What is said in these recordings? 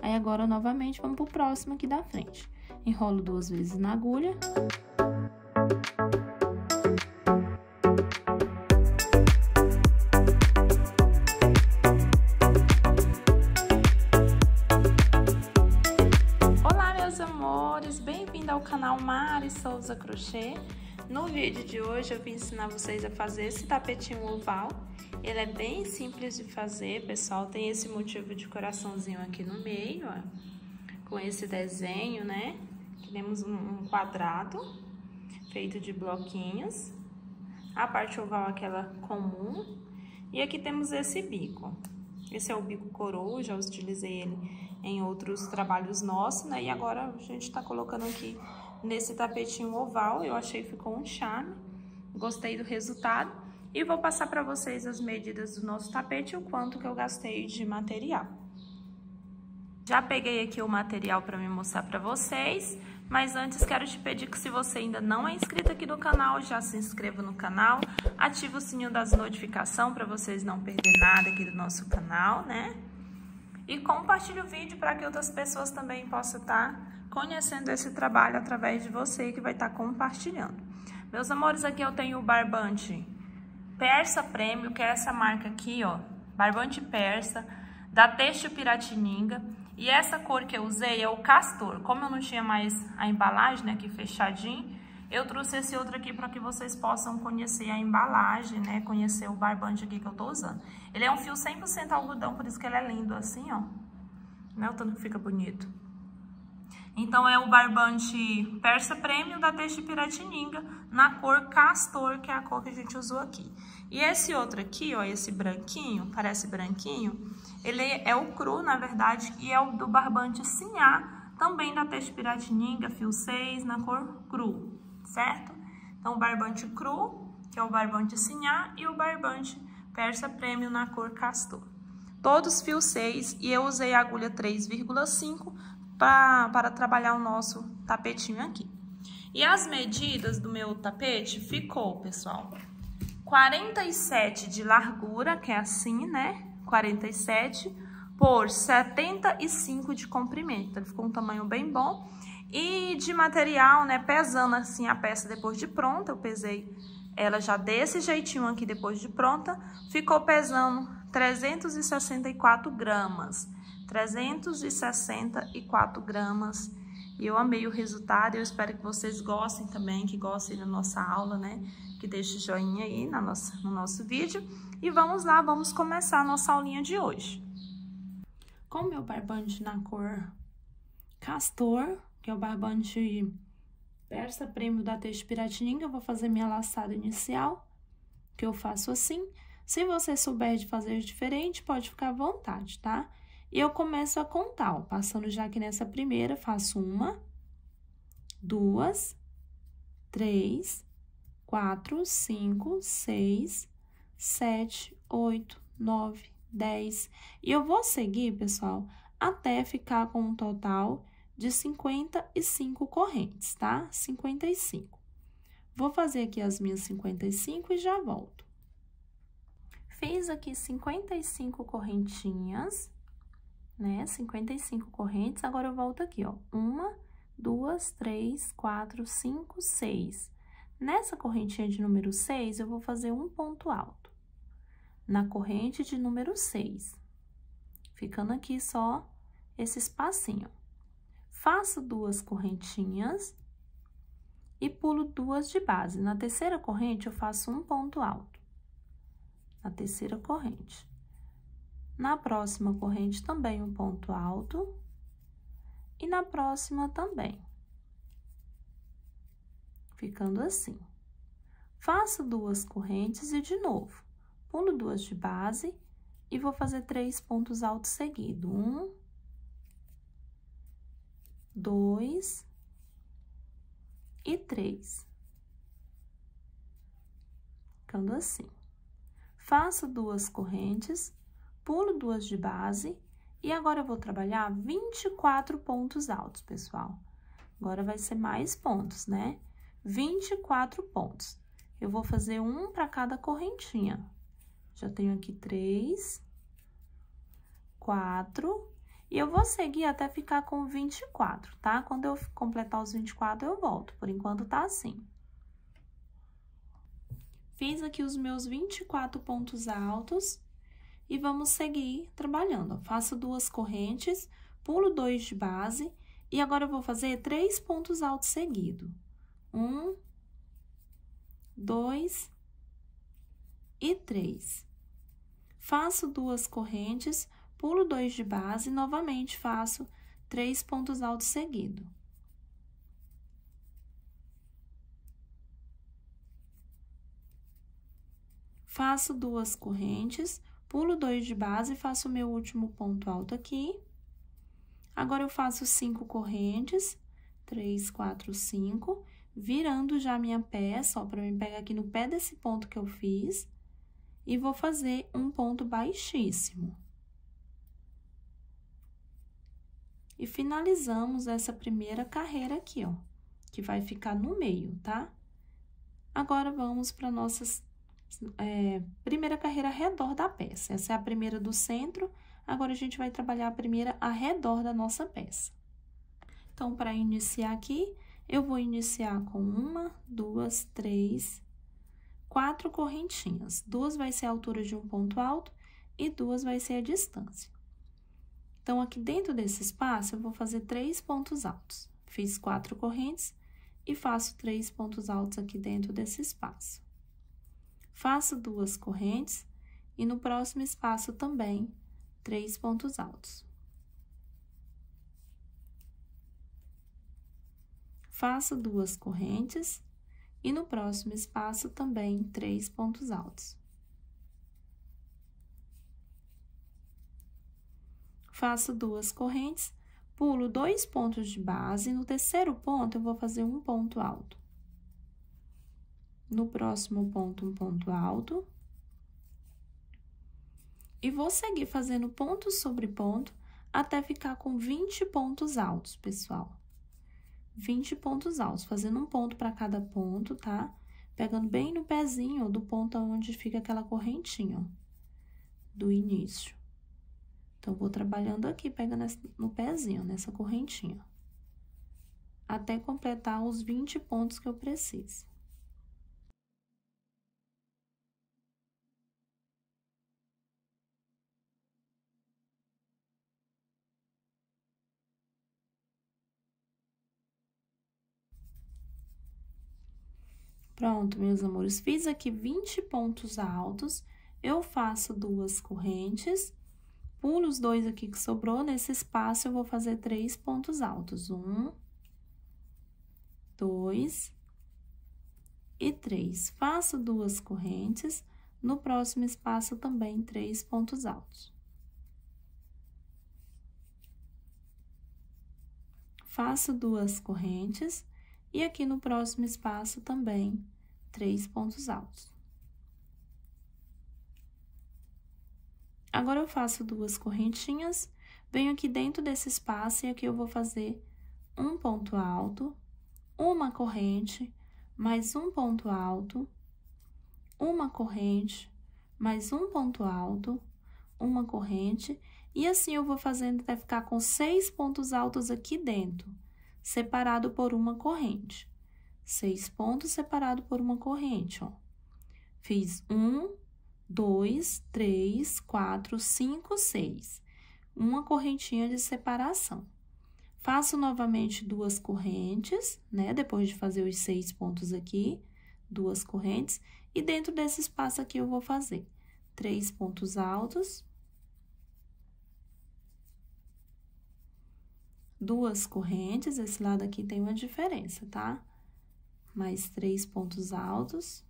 Aí, agora, novamente, vamos pro próximo aqui da frente. Enrolo duas vezes na agulha. Olá, meus amores! Bem-vindo ao canal Mari Souza Crochê. No vídeo de hoje, eu vim ensinar vocês a fazer esse tapetinho oval ele é bem simples de fazer, pessoal. Tem esse motivo de coraçãozinho aqui no meio, ó. Com esse desenho, né? Temos um quadrado feito de bloquinhos. A parte oval aquela comum. E aqui temos esse bico. Esse é o bico coroa, já utilizei ele em outros trabalhos nossos, né? E agora a gente tá colocando aqui nesse tapetinho oval. Eu achei que ficou um charme. Gostei do resultado. E vou passar para vocês as medidas do nosso tapete e o quanto que eu gastei de material. Já peguei aqui o material para me mostrar para vocês, mas antes quero te pedir que se você ainda não é inscrito aqui no canal, já se inscreva no canal, ative o sininho das notificações para vocês não perderem nada aqui do nosso canal, né? E compartilhe o vídeo para que outras pessoas também possam estar tá conhecendo esse trabalho através de você que vai estar tá compartilhando. Meus amores, aqui eu tenho o barbante Persa Prêmio, que é essa marca aqui, ó, barbante persa, da Têxtil Piratininga. E essa cor que eu usei é o Castor. Como eu não tinha mais a embalagem, né, aqui fechadinho, eu trouxe esse outro aqui para que vocês possam conhecer a embalagem, né, conhecer o barbante aqui que eu tô usando. Ele é um fio 100% algodão, por isso que ele é lindo assim, ó. Né, o tanto que fica bonito. Então, é o barbante Persa Premium da Teixe Piratininga, na cor Castor, que é a cor que a gente usou aqui. E esse outro aqui, ó, esse branquinho, parece branquinho, ele é o cru, na verdade, e é o do barbante Sinhá, também da Teixe Piratininga, fio 6, na cor cru, certo? Então, o barbante cru, que é o barbante Sinhá, e o barbante Persa Premium na cor Castor. Todos fio 6, e eu usei a agulha 3,5 para trabalhar o nosso tapetinho aqui. E as medidas do meu tapete ficou, pessoal, 47 de largura, que é assim, né? 47 por 75 de comprimento. Então, ficou um tamanho bem bom. E de material, né, pesando assim a peça depois de pronta, eu pesei ela já desse jeitinho aqui depois de pronta, ficou pesando 364 gramas. 364 gramas. E eu amei o resultado, eu espero que vocês gostem também, que gostem da nossa aula, né? Que deixe joinha aí na nossa, no nosso vídeo. E vamos lá, vamos começar a nossa aulinha de hoje. Com meu barbante na cor Castor, que é o barbante Persa Prêmio da Teixe Piratininga, eu vou fazer minha laçada inicial, que eu faço assim. Se você souber de fazer diferente, pode ficar à vontade, tá? E eu começo a contar, ó, passando já aqui nessa primeira, faço uma, duas, três, quatro, cinco, seis, sete, oito, nove, dez. E eu vou seguir, pessoal, até ficar com um total de 55 correntes, tá? 55. Vou fazer aqui as minhas 55 e já volto. Fiz aqui 55 correntinhas né? 55 correntes. Agora, eu volto aqui, ó. Uma, duas, três, quatro, cinco, seis. Nessa correntinha de número 6, eu vou fazer um ponto alto. Na corrente de número 6. Ficando aqui só esse espacinho. Faço duas correntinhas e pulo duas de base. Na terceira corrente, eu faço um ponto alto. Na terceira corrente. Na próxima corrente, também um ponto alto. E na próxima também. Ficando assim. Faço duas correntes e, de novo, pulo duas de base e vou fazer três pontos altos seguidos. Um, dois e três. Ficando assim. Faço duas correntes pulo duas de base e agora eu vou trabalhar 24 pontos altos, pessoal. Agora vai ser mais pontos, né? 24 pontos. Eu vou fazer um para cada correntinha. Já tenho aqui três, quatro, E eu vou seguir até ficar com 24, tá? Quando eu completar os 24, eu volto. Por enquanto, tá assim. Fiz aqui os meus 24 pontos altos e vamos seguir trabalhando. Faço duas correntes, pulo dois de base e agora eu vou fazer três pontos altos seguidos. Um, dois e três. Faço duas correntes, pulo dois de base e novamente faço três pontos altos seguidos. Faço duas correntes, pulo dois de base faço o meu último ponto alto aqui. Agora, eu faço cinco correntes, três, quatro, cinco, virando já minha peça, ó, para mim pegar aqui no pé desse ponto que eu fiz, e vou fazer um ponto baixíssimo. E finalizamos essa primeira carreira aqui, ó, que vai ficar no meio, tá? Agora, vamos para nossas é, primeira carreira redor da peça. Essa é a primeira do centro, agora a gente vai trabalhar a primeira ao redor da nossa peça. Então, para iniciar aqui, eu vou iniciar com uma, duas, três, quatro correntinhas. Duas vai ser a altura de um ponto alto e duas vai ser a distância. Então, aqui dentro desse espaço, eu vou fazer três pontos altos. Fiz quatro correntes e faço três pontos altos aqui dentro desse espaço. Faço duas correntes e no próximo espaço também três pontos altos. Faço duas correntes e no próximo espaço também três pontos altos. Faço duas correntes, pulo dois pontos de base, no terceiro ponto eu vou fazer um ponto alto. No próximo ponto, um ponto alto. E vou seguir fazendo ponto sobre ponto até ficar com 20 pontos altos, pessoal. 20 pontos altos, fazendo um ponto para cada ponto, tá? Pegando bem no pezinho do ponto onde fica aquela correntinha, ó, do início. Então, vou trabalhando aqui, pegando no pezinho, nessa correntinha. Até completar os 20 pontos que eu preciso. Pronto, meus amores, fiz aqui 20 pontos altos, eu faço duas correntes, pulo os dois aqui que sobrou, nesse espaço eu vou fazer três pontos altos. Um, dois e três. Faço duas correntes, no próximo espaço também três pontos altos. Faço duas correntes e aqui no próximo espaço também, três pontos altos. Agora, eu faço duas correntinhas, venho aqui dentro desse espaço e aqui eu vou fazer um ponto alto, uma corrente, mais um ponto alto, uma corrente, mais um ponto alto, uma corrente, e assim eu vou fazendo até ficar com seis pontos altos aqui dentro separado por uma corrente. Seis pontos separado por uma corrente, ó. Fiz um, dois, três, quatro, cinco, seis. Uma correntinha de separação. Faço novamente duas correntes, né? Depois de fazer os seis pontos aqui, duas correntes. E dentro desse espaço aqui, eu vou fazer três pontos altos duas correntes, esse lado aqui tem uma diferença, tá? Mais três pontos altos.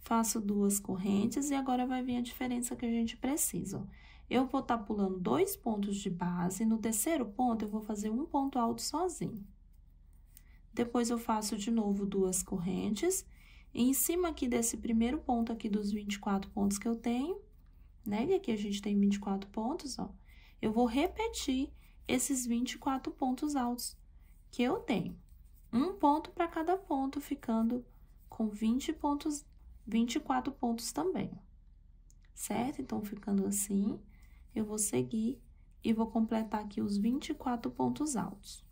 Faço duas correntes e agora vai vir a diferença que a gente precisa. Eu vou estar tá pulando dois pontos de base, no terceiro ponto eu vou fazer um ponto alto sozinho. Depois, eu faço de novo duas correntes, e em cima aqui desse primeiro ponto aqui dos 24 pontos que eu tenho, né? E aqui a gente tem 24 pontos, ó. Eu vou repetir esses 24 pontos altos que eu tenho. Um ponto para cada ponto, ficando com 20 pontos, 24 pontos também. certo? Então, ficando assim, eu vou seguir e vou completar aqui os 24 pontos altos.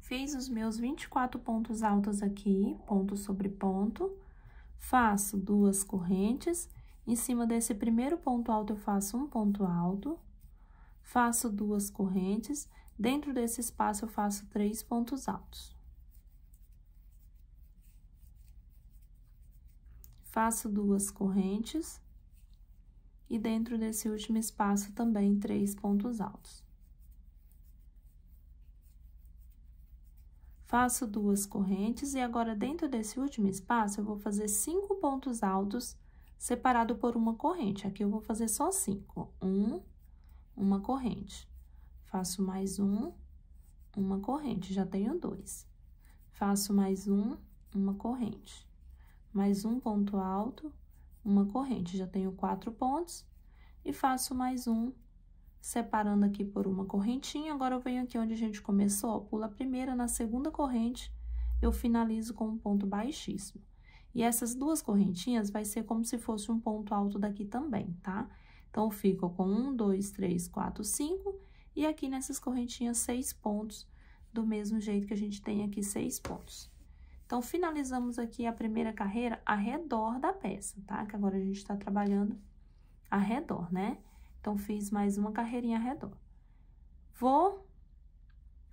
Fiz os meus 24 pontos altos aqui, ponto sobre ponto, faço duas correntes, em cima desse primeiro ponto alto eu faço um ponto alto, faço duas correntes, dentro desse espaço eu faço três pontos altos. Faço duas correntes, e dentro desse último espaço também três pontos altos. Faço duas correntes e agora dentro desse último espaço eu vou fazer cinco pontos altos separado por uma corrente. Aqui eu vou fazer só cinco. Um, uma corrente. Faço mais um, uma corrente, já tenho dois. Faço mais um, uma corrente. Mais um ponto alto, uma corrente, já tenho quatro pontos, e faço mais um, separando aqui por uma correntinha. Agora, eu venho aqui onde a gente começou, ó, pulo a primeira, na segunda corrente, eu finalizo com um ponto baixíssimo. E essas duas correntinhas vai ser como se fosse um ponto alto daqui também, tá? Então, fico com um, dois, três, quatro, cinco, e aqui nessas correntinhas, seis pontos, do mesmo jeito que a gente tem aqui seis pontos. Então, finalizamos aqui a primeira carreira ao redor da peça, tá? Que agora a gente tá trabalhando ao redor, né? Então, fiz mais uma carreirinha redor. Vou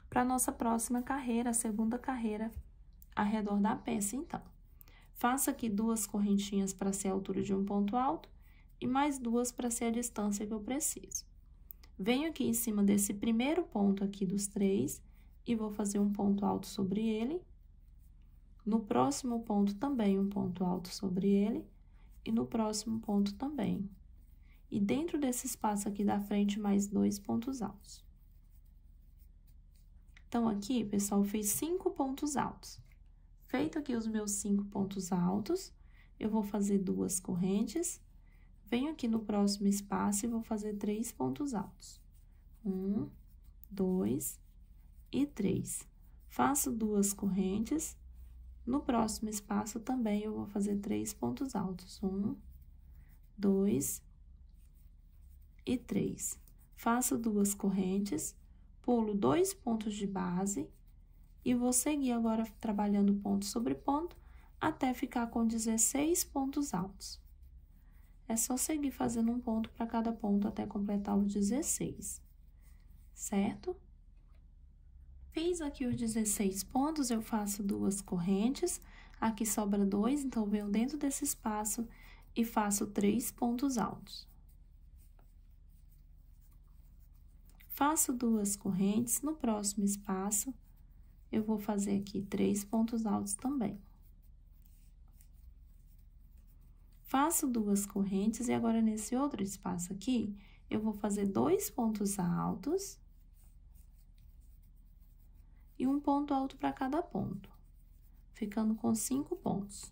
para nossa próxima carreira, a segunda carreira ao redor da peça, então. Faço aqui duas correntinhas para ser a altura de um ponto alto e mais duas para ser a distância que eu preciso. Venho aqui em cima desse primeiro ponto aqui dos três e vou fazer um ponto alto sobre ele no próximo ponto também um ponto alto sobre ele e no próximo ponto também. E dentro desse espaço aqui da frente, mais dois pontos altos. Então, aqui, pessoal, fiz cinco pontos altos. Feito aqui os meus cinco pontos altos, eu vou fazer duas correntes, venho aqui no próximo espaço e vou fazer três pontos altos. Um, dois e três. Faço duas correntes, no próximo espaço também eu vou fazer três pontos altos. Um, dois e três. Faço duas correntes, pulo dois pontos de base e vou seguir agora trabalhando ponto sobre ponto até ficar com 16 pontos altos. É só seguir fazendo um ponto para cada ponto até completar os 16, certo? Fiz aqui os 16 pontos, eu faço duas correntes, aqui sobra dois, então venho dentro desse espaço e faço três pontos altos. Faço duas correntes, no próximo espaço, eu vou fazer aqui três pontos altos também. Faço duas correntes e agora, nesse outro espaço aqui, eu vou fazer dois pontos altos e um ponto alto para cada ponto, ficando com cinco pontos.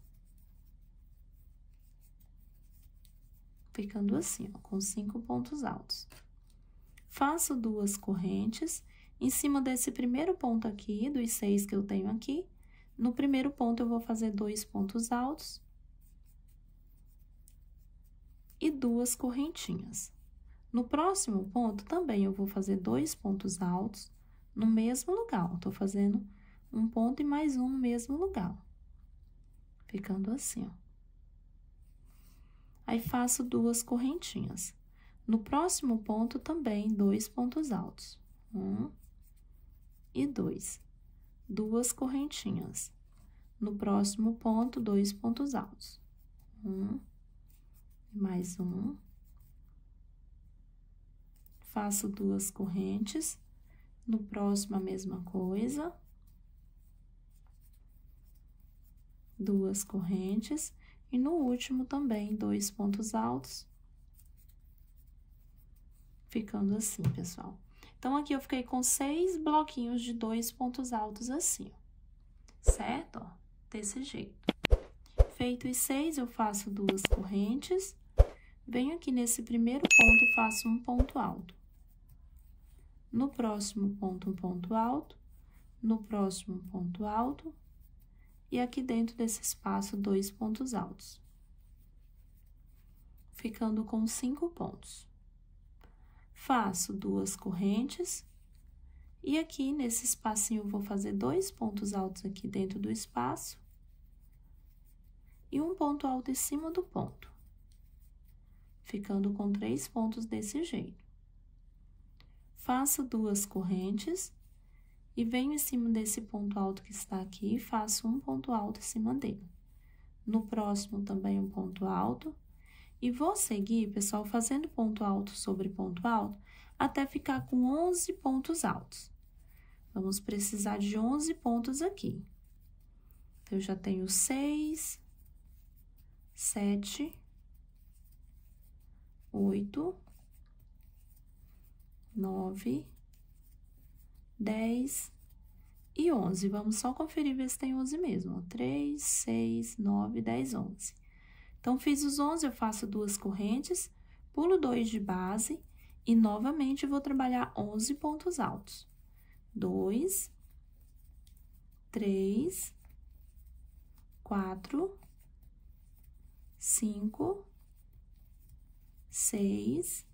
Ficando assim, ó, com cinco pontos altos. Faço duas correntes, em cima desse primeiro ponto aqui, dos seis que eu tenho aqui, no primeiro ponto eu vou fazer dois pontos altos e duas correntinhas. No próximo ponto, também eu vou fazer dois pontos altos no mesmo lugar. Estou fazendo um ponto e mais um no mesmo lugar. Ficando assim, ó. Aí, faço duas correntinhas. No próximo ponto, também, dois pontos altos. Um e dois. Duas correntinhas. No próximo ponto, dois pontos altos. Um, mais um. Faço duas correntes no próximo, a mesma coisa. Duas correntes. E no último também, dois pontos altos. Ficando assim, pessoal. Então, aqui eu fiquei com seis bloquinhos de dois pontos altos assim. Certo? Ó, desse jeito. Feito os seis, eu faço duas correntes. Venho aqui nesse primeiro ponto e faço um ponto alto no próximo ponto um ponto alto, no próximo ponto alto, e aqui dentro desse espaço, dois pontos altos. ficando com cinco pontos. Faço duas correntes e aqui nesse espacinho vou fazer dois pontos altos aqui dentro do espaço e um ponto alto em cima do ponto, ficando com três pontos desse jeito. Faço duas correntes e venho em cima desse ponto alto que está aqui e faço um ponto alto em cima dele. No próximo, também um ponto alto. E vou seguir, pessoal, fazendo ponto alto sobre ponto alto, até ficar com 11 pontos altos. Vamos precisar de 11 pontos aqui. Eu já tenho 6, 7, 8, 9, 10 e 11. Vamos só conferir ver se tem 11 mesmo. 3, 6, 9, 10, 11. Então, fiz os 11, eu faço duas correntes, pulo dois de base e novamente vou trabalhar 11 pontos altos. 2, 3, 4, 5, 6,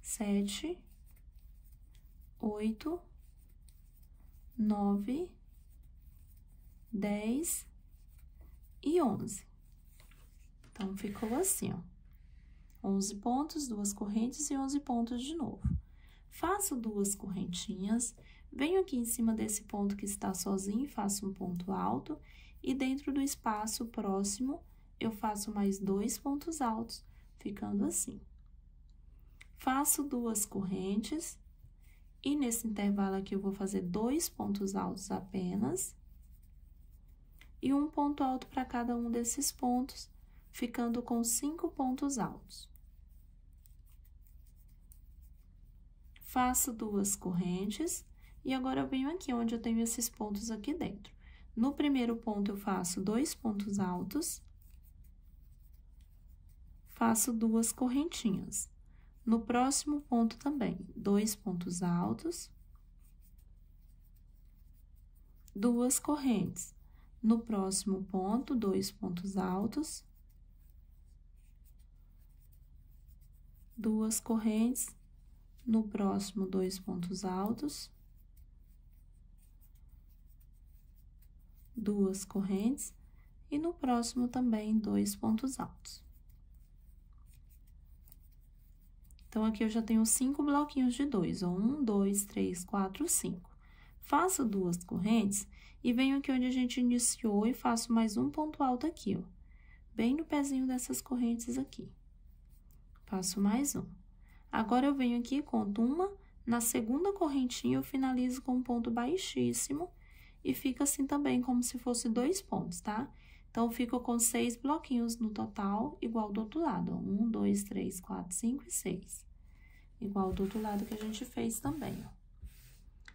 7, 8, 9, 10 e 11. Ficou assim, ó. 11 pontos, duas correntes e 11 pontos de novo. Faço duas correntinhas, venho aqui em cima desse ponto que está sozinho, faço um ponto alto e dentro do espaço próximo eu faço mais dois pontos altos, ficando assim. Faço duas correntes e nesse intervalo aqui, eu vou fazer dois pontos altos apenas. E um ponto alto para cada um desses pontos, ficando com cinco pontos altos. Faço duas correntes e agora eu venho aqui onde eu tenho esses pontos aqui dentro. No primeiro ponto, eu faço dois pontos altos, faço duas correntinhas. No próximo ponto também, dois pontos altos, duas correntes. No próximo ponto, dois pontos altos, duas correntes. No próximo, dois pontos altos, duas correntes. E no próximo também, dois pontos altos. Então, aqui eu já tenho cinco bloquinhos de dois, ó, um, dois, três, quatro, cinco. Faço duas correntes e venho aqui onde a gente iniciou e faço mais um ponto alto aqui, ó, bem no pezinho dessas correntes aqui. Faço mais um. Agora, eu venho aqui, conto uma, na segunda correntinha eu finalizo com um ponto baixíssimo e fica assim também, como se fosse dois pontos, tá? Então, fico com seis bloquinhos no total, igual do outro lado. Ó. Um, dois, três, quatro, cinco e seis. Igual do outro lado que a gente fez também, ó.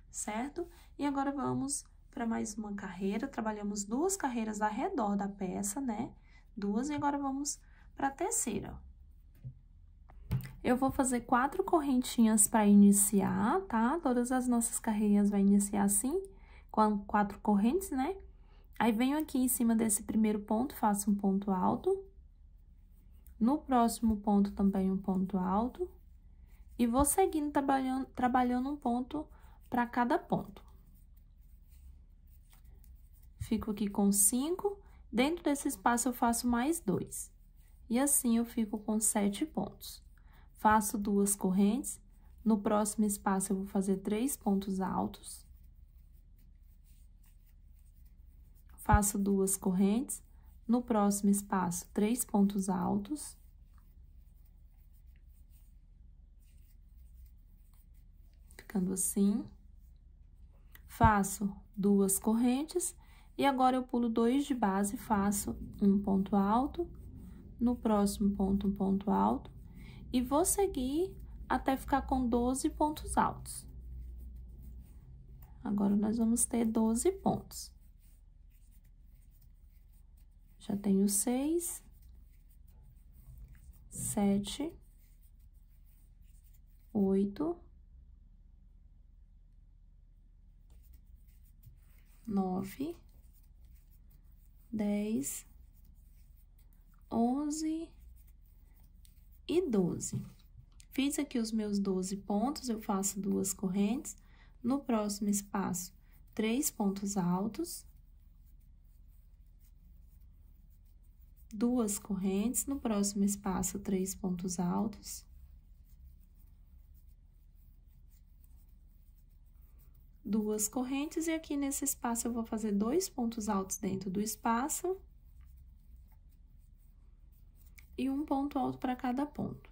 Certo? E agora, vamos para mais uma carreira. Trabalhamos duas carreiras ao redor da peça, né? Duas, e agora vamos para a terceira. Eu vou fazer quatro correntinhas para iniciar, tá? Todas as nossas carreirinhas vai iniciar assim, com quatro correntes, né? Aí, venho aqui em cima desse primeiro ponto, faço um ponto alto. No próximo ponto, também um ponto alto. E vou seguindo trabalhando, trabalhando um ponto para cada ponto. Fico aqui com cinco. Dentro desse espaço, eu faço mais dois. E assim, eu fico com sete pontos. Faço duas correntes. No próximo espaço, eu vou fazer três pontos altos. faço duas correntes, no próximo espaço, três pontos altos. Ficando assim. Faço duas correntes e agora eu pulo dois de base, faço um ponto alto, no próximo ponto, um ponto alto, e vou seguir até ficar com 12 pontos altos. Agora, nós vamos ter 12 pontos. Já tenho 6, 7, 8, 9, 10, 11, e 12. Fiz aqui os meus 12 pontos, eu faço duas correntes. No próximo espaço, três pontos altos. Duas correntes, no próximo espaço, três pontos altos. Duas correntes, e aqui nesse espaço eu vou fazer dois pontos altos dentro do espaço e um ponto alto para cada ponto.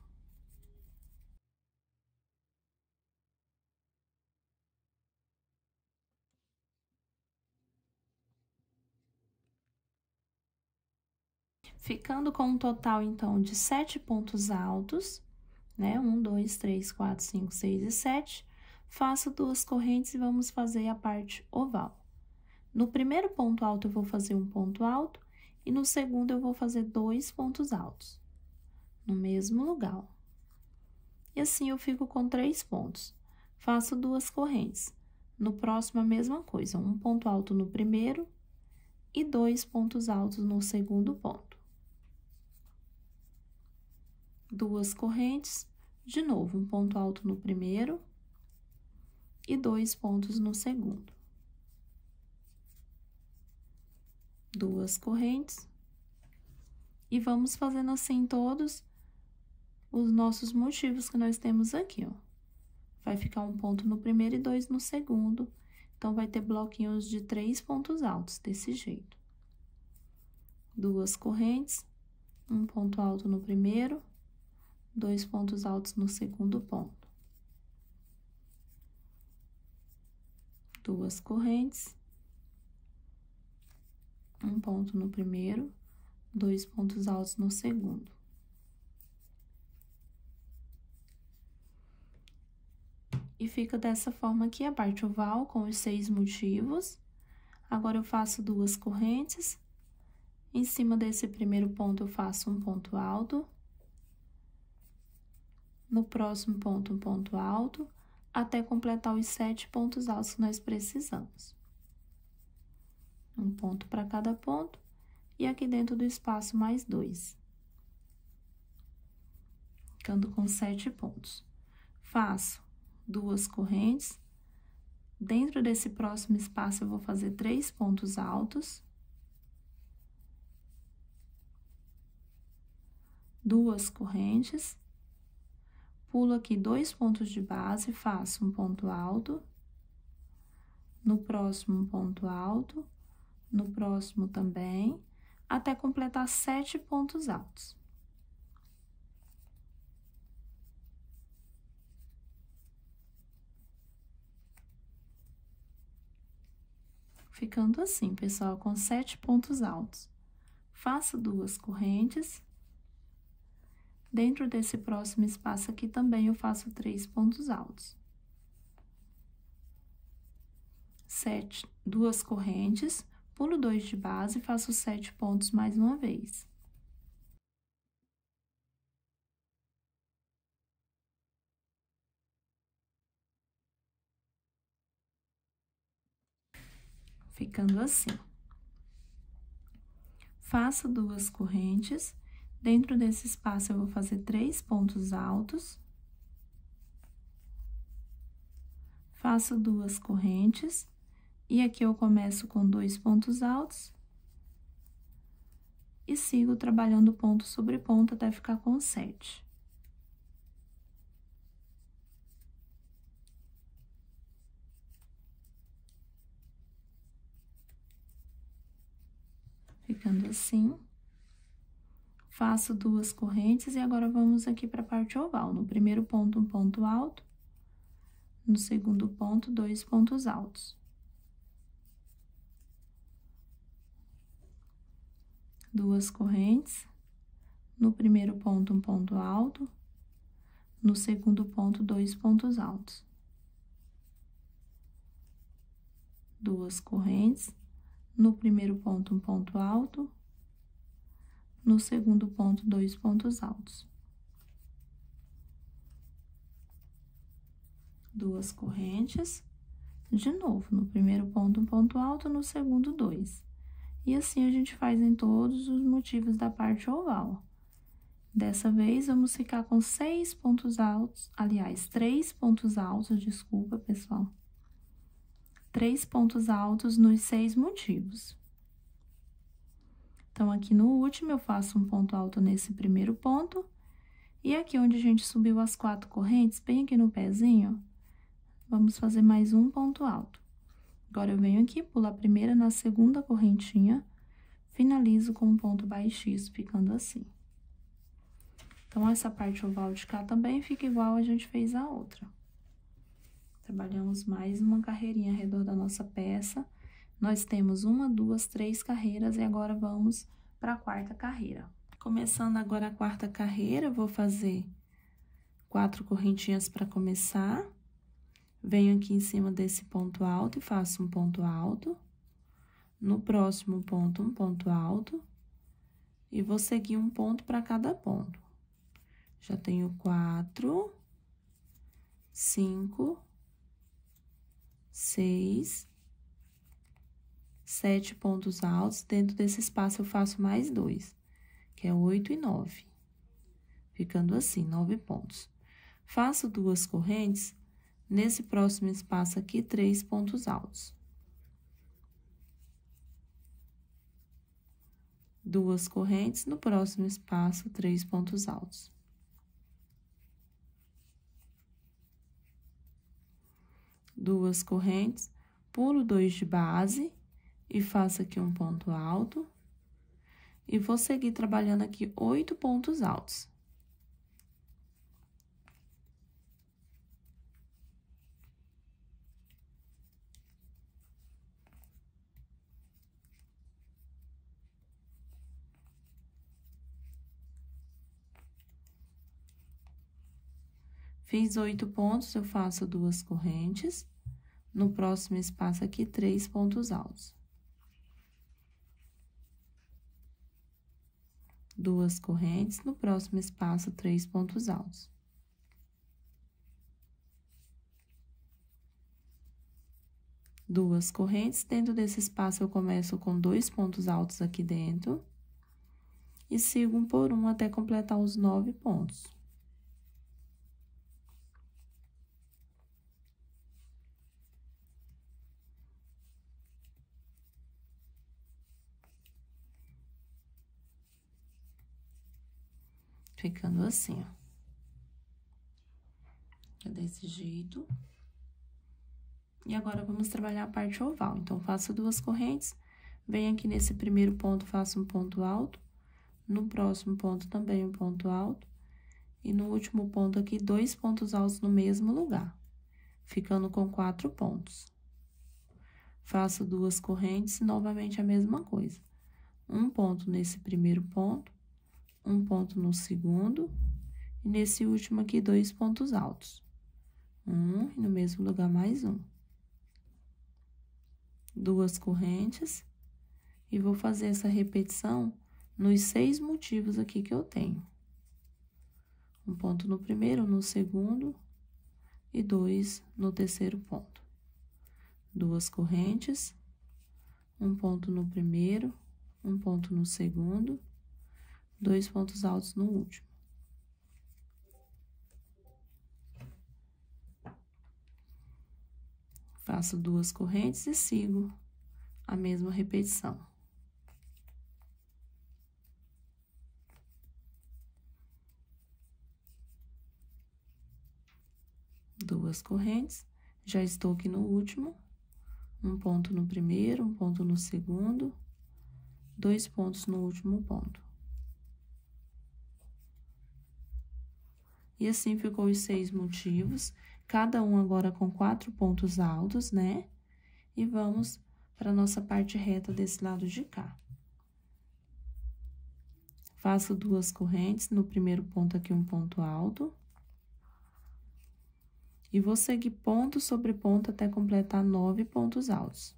Ficando com um total, então, de sete pontos altos, né? Um, dois, três, quatro, cinco, seis e sete. Faço duas correntes e vamos fazer a parte oval. No primeiro ponto alto, eu vou fazer um ponto alto e no segundo eu vou fazer dois pontos altos no mesmo lugar. E assim eu fico com três pontos. Faço duas correntes. No próximo, a mesma coisa, um ponto alto no primeiro e dois pontos altos no segundo ponto. Duas correntes, de novo, um ponto alto no primeiro e dois pontos no segundo. Duas correntes. E vamos fazendo assim todos os nossos motivos que nós temos aqui, ó. Vai ficar um ponto no primeiro e dois no segundo. Então, vai ter bloquinhos de três pontos altos, desse jeito. Duas correntes, um ponto alto no primeiro, dois pontos altos no segundo ponto. Duas correntes, um ponto no primeiro, dois pontos altos no segundo. E fica dessa forma aqui a parte oval com os seis motivos. Agora, eu faço duas correntes. Em cima desse primeiro ponto, eu faço um ponto alto. No próximo ponto, um ponto alto, até completar os sete pontos altos que nós precisamos um ponto para cada ponto, e aqui dentro do espaço mais dois. Ficando com sete pontos. Faço duas correntes. Dentro desse próximo espaço, eu vou fazer três pontos altos. Duas correntes. Pulo aqui dois pontos de base, faço um ponto alto. No próximo, um ponto alto no próximo também, até completar sete pontos altos. Ficando assim, pessoal, com sete pontos altos. Faço duas correntes. Dentro desse próximo espaço aqui também eu faço três pontos altos. Sete, duas correntes, Pulo dois de base e faço sete pontos mais uma vez. Ficando assim. Faço duas correntes. Dentro desse espaço, eu vou fazer três pontos altos. Faço duas correntes e aqui eu começo com dois pontos altos e sigo trabalhando ponto sobre ponto até ficar com sete. Ficando assim. Faço duas correntes e agora vamos aqui para a parte oval. No primeiro ponto, um ponto alto. No segundo ponto, dois pontos altos. Duas correntes, no primeiro ponto, um ponto alto, no segundo ponto, dois pontos altos. Duas correntes, no primeiro ponto, um ponto alto, no segundo ponto, dois pontos altos. Duas correntes, de novo, no primeiro ponto, um ponto alto, no segundo, dois. E assim a gente faz em todos os motivos da parte oval. Dessa vez, vamos ficar com seis pontos altos, aliás, três pontos altos, desculpa, pessoal. Três pontos altos nos seis motivos. Então, aqui no último, eu faço um ponto alto nesse primeiro ponto. E aqui onde a gente subiu as quatro correntes, bem aqui no pezinho, vamos fazer mais um ponto alto. Agora, eu venho aqui, pulo a primeira na segunda correntinha, finalizo com um ponto baixíssimo, ficando assim. Então, essa parte oval de cá também fica igual a gente fez a outra. Trabalhamos mais uma carreirinha ao redor da nossa peça. Nós temos uma, duas, três carreiras e agora vamos para a quarta carreira. Começando agora a quarta carreira, vou fazer quatro correntinhas para começar. Venho aqui em cima desse ponto alto e faço um ponto alto. No próximo ponto, um ponto alto. E vou seguir um ponto para cada ponto. Já tenho quatro, cinco, seis, sete pontos altos. Dentro desse espaço, eu faço mais dois, que é oito e nove. Ficando assim, nove pontos. Faço duas correntes, nesse próximo espaço aqui, três pontos altos. Duas correntes, no próximo espaço, três pontos altos. duas correntes, pulo dois de base e faço aqui um ponto alto. E vou seguir trabalhando aqui oito pontos altos. Fiz oito pontos, eu faço duas correntes. No próximo espaço aqui, três pontos altos. Duas correntes, no próximo espaço, três pontos altos. Duas correntes, dentro desse espaço eu começo com dois pontos altos aqui dentro. E sigo um por um até completar os nove pontos. Ficando assim, ó. É desse jeito. E agora, vamos trabalhar a parte oval. Então, faço duas correntes, venho aqui nesse primeiro ponto, faço um ponto alto, no próximo ponto também um ponto alto, e no último ponto aqui, dois pontos altos no mesmo lugar, ficando com quatro pontos. Faço duas correntes novamente a mesma coisa. Um ponto nesse primeiro ponto, um ponto no segundo, e nesse último aqui, dois pontos altos. Um, e no mesmo lugar, mais um. Duas correntes, e vou fazer essa repetição nos seis motivos aqui que eu tenho. Um ponto no primeiro, no segundo, e dois no terceiro ponto. Duas correntes, um ponto no primeiro, um ponto no segundo, dois pontos altos no último. Faço duas correntes e sigo a mesma repetição. Duas correntes, já estou aqui no último, um ponto no primeiro, um ponto no segundo, dois pontos no último ponto. E assim ficou os seis motivos, cada um agora com quatro pontos altos, né? E vamos para nossa parte reta desse lado de cá. Faço duas correntes, no primeiro ponto aqui um ponto alto. E vou seguir ponto sobre ponto até completar nove pontos altos.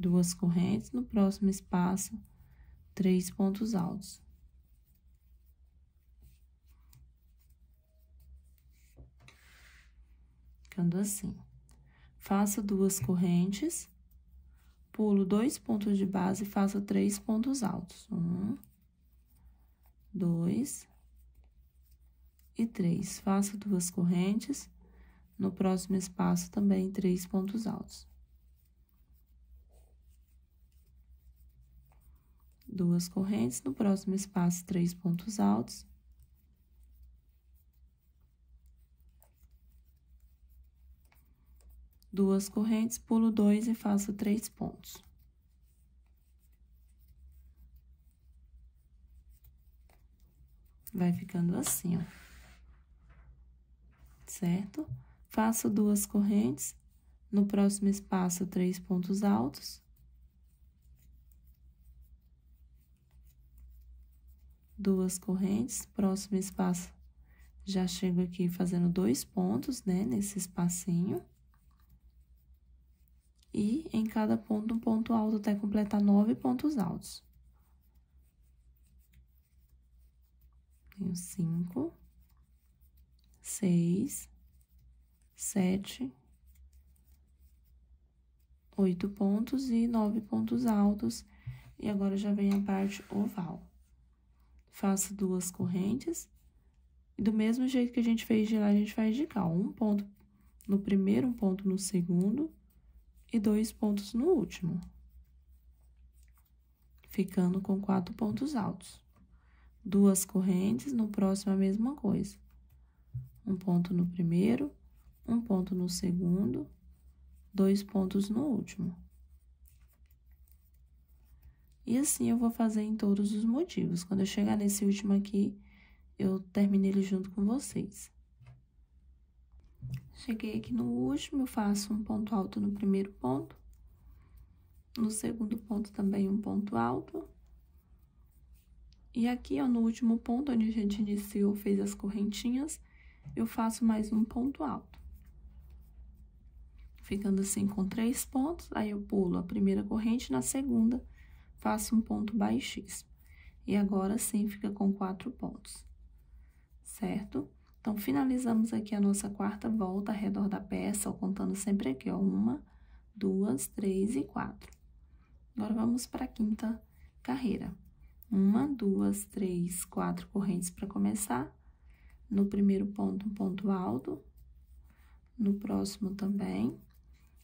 Duas correntes, no próximo espaço, três pontos altos. Ficando assim. Faço duas correntes, pulo dois pontos de base e faço três pontos altos. Um, dois e três. Faço duas correntes, no próximo espaço também três pontos altos. Duas correntes, no próximo espaço três pontos altos. Duas correntes, pulo dois e faço três pontos. Vai ficando assim, ó. Certo? Faço duas correntes, no próximo espaço, três pontos altos. Duas correntes, próximo espaço, já chego aqui fazendo dois pontos, né, nesse espacinho. E em cada ponto, um ponto alto até completar nove pontos altos. Tenho cinco, seis, sete, oito pontos e nove pontos altos. E agora já vem a parte oval. Faço duas correntes. E do mesmo jeito que a gente fez de lá, a gente faz de cá. Um ponto no primeiro, um ponto no segundo e dois pontos no último. Ficando com quatro pontos altos. Duas correntes, no próximo a mesma coisa. Um ponto no primeiro um ponto no segundo, dois pontos no último. E assim eu vou fazer em todos os motivos. Quando eu chegar nesse último aqui, eu termino ele junto com vocês. Cheguei aqui no último, eu faço um ponto alto no primeiro ponto. No segundo ponto também um ponto alto. E aqui, ó, no último ponto, onde a gente iniciou, fez as correntinhas, eu faço mais um ponto alto ficando assim com três pontos, aí eu pulo a primeira corrente, na segunda, faço um ponto baixíssimo. E agora sim fica com quatro pontos, certo? Então, finalizamos aqui a nossa quarta volta ao redor da peça, ó, contando sempre aqui, ó, uma, duas, três e quatro. Agora, vamos para a quinta carreira. Uma, duas, três, quatro correntes para começar. No primeiro ponto, um ponto alto. No próximo também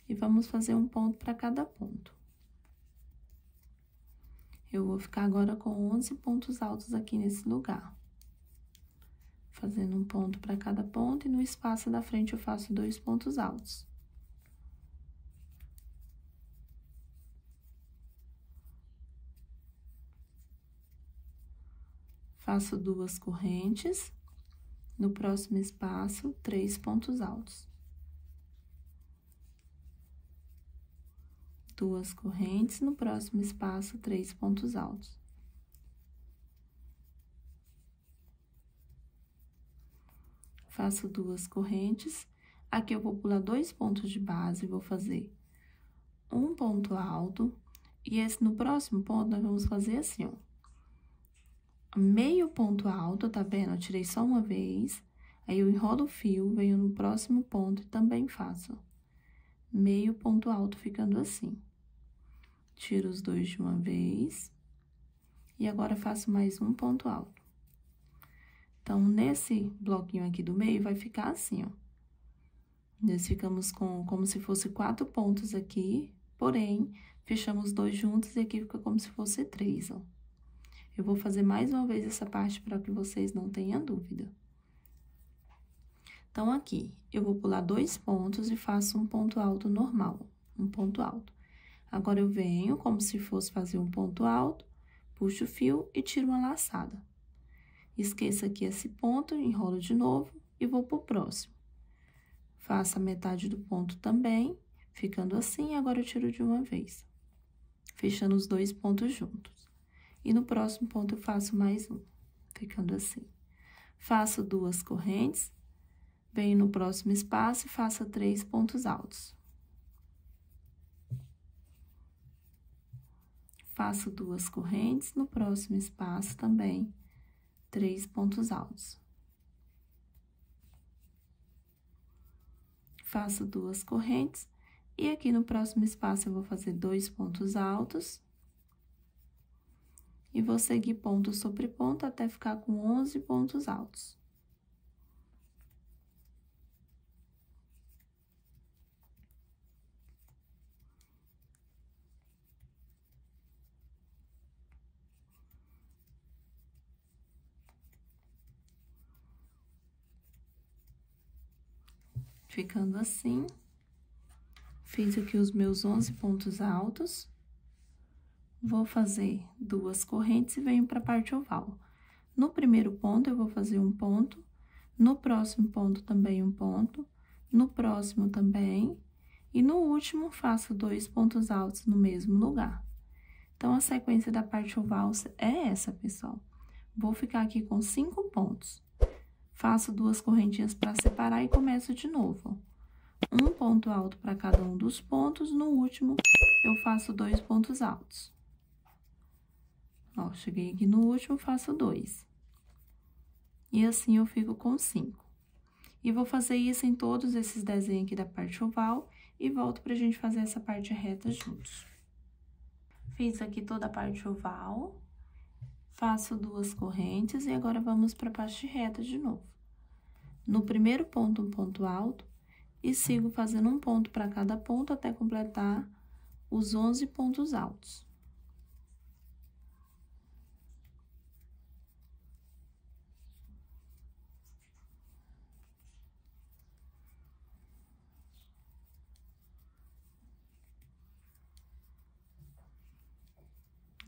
e vamos fazer um ponto para cada ponto. Eu vou ficar agora com 11 pontos altos aqui nesse lugar. Fazendo um ponto para cada ponto e no espaço da frente eu faço dois pontos altos. Faço duas correntes, no próximo espaço, três pontos altos. Duas correntes, no próximo espaço, três pontos altos. Faço duas correntes, aqui eu vou pular dois pontos de base, vou fazer um ponto alto, e esse no próximo ponto nós vamos fazer assim, ó. Meio ponto alto, tá vendo? Eu tirei só uma vez, aí eu enrolo o fio, venho no próximo ponto e também faço meio ponto alto ficando assim. Tiro os dois de uma vez. E agora, faço mais um ponto alto. Então, nesse bloquinho aqui do meio, vai ficar assim, ó. Nós ficamos com como se fosse quatro pontos aqui, porém, fechamos dois juntos e aqui fica como se fosse três, ó. Eu vou fazer mais uma vez essa parte para que vocês não tenham dúvida. Então, aqui, eu vou pular dois pontos e faço um ponto alto normal, um ponto alto. Agora, eu venho como se fosse fazer um ponto alto, puxo o fio e tiro uma laçada. Esqueça aqui esse ponto, enrolo de novo e vou pro próximo. Faço a metade do ponto também, ficando assim, agora eu tiro de uma vez. Fechando os dois pontos juntos. E no próximo ponto, eu faço mais um, ficando assim. Faço duas correntes Venho no próximo espaço e faça três pontos altos. Faço duas correntes, no próximo espaço também, três pontos altos. Faço duas correntes, e aqui no próximo espaço eu vou fazer dois pontos altos. E vou seguir ponto sobre ponto até ficar com 11 pontos altos. Ficando assim. Fiz aqui os meus 11 pontos altos. Vou fazer duas correntes e venho para a parte oval. No primeiro ponto, eu vou fazer um ponto. No próximo ponto, também um ponto. No próximo, também. E no último, faço dois pontos altos no mesmo lugar. Então, a sequência da parte oval é essa, pessoal. Vou ficar aqui com cinco pontos. Faço duas correntinhas para separar e começo de novo. Um ponto alto para cada um dos pontos, no último, eu faço dois pontos altos. Ó, cheguei aqui no último, faço dois. E assim eu fico com cinco. E vou fazer isso em todos esses desenhos aqui da parte oval e volto pra gente fazer essa parte reta juntos. Fiz aqui toda a parte oval. Faço duas correntes e agora vamos para a parte reta de novo. No primeiro ponto, um ponto alto, e sigo fazendo um ponto para cada ponto até completar os 11 pontos altos.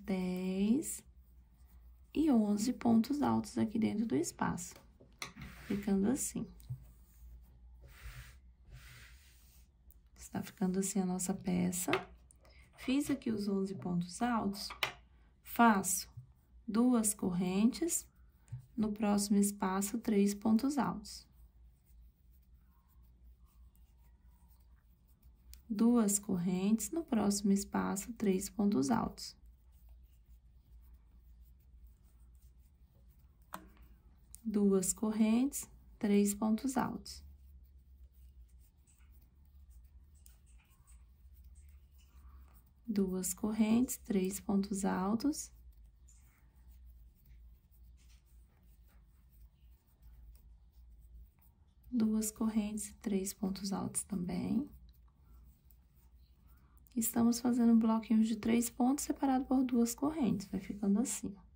Dez e 11 pontos altos aqui dentro do espaço, ficando assim. Está ficando assim a nossa peça. Fiz aqui os 11 pontos altos, faço duas correntes, no próximo espaço, três pontos altos. Duas correntes, no próximo espaço, três pontos altos. Duas correntes, três pontos altos. Duas correntes, três pontos altos. Duas correntes, três pontos altos também. Estamos fazendo bloquinhos de três pontos separado por duas correntes, vai ficando assim, ó.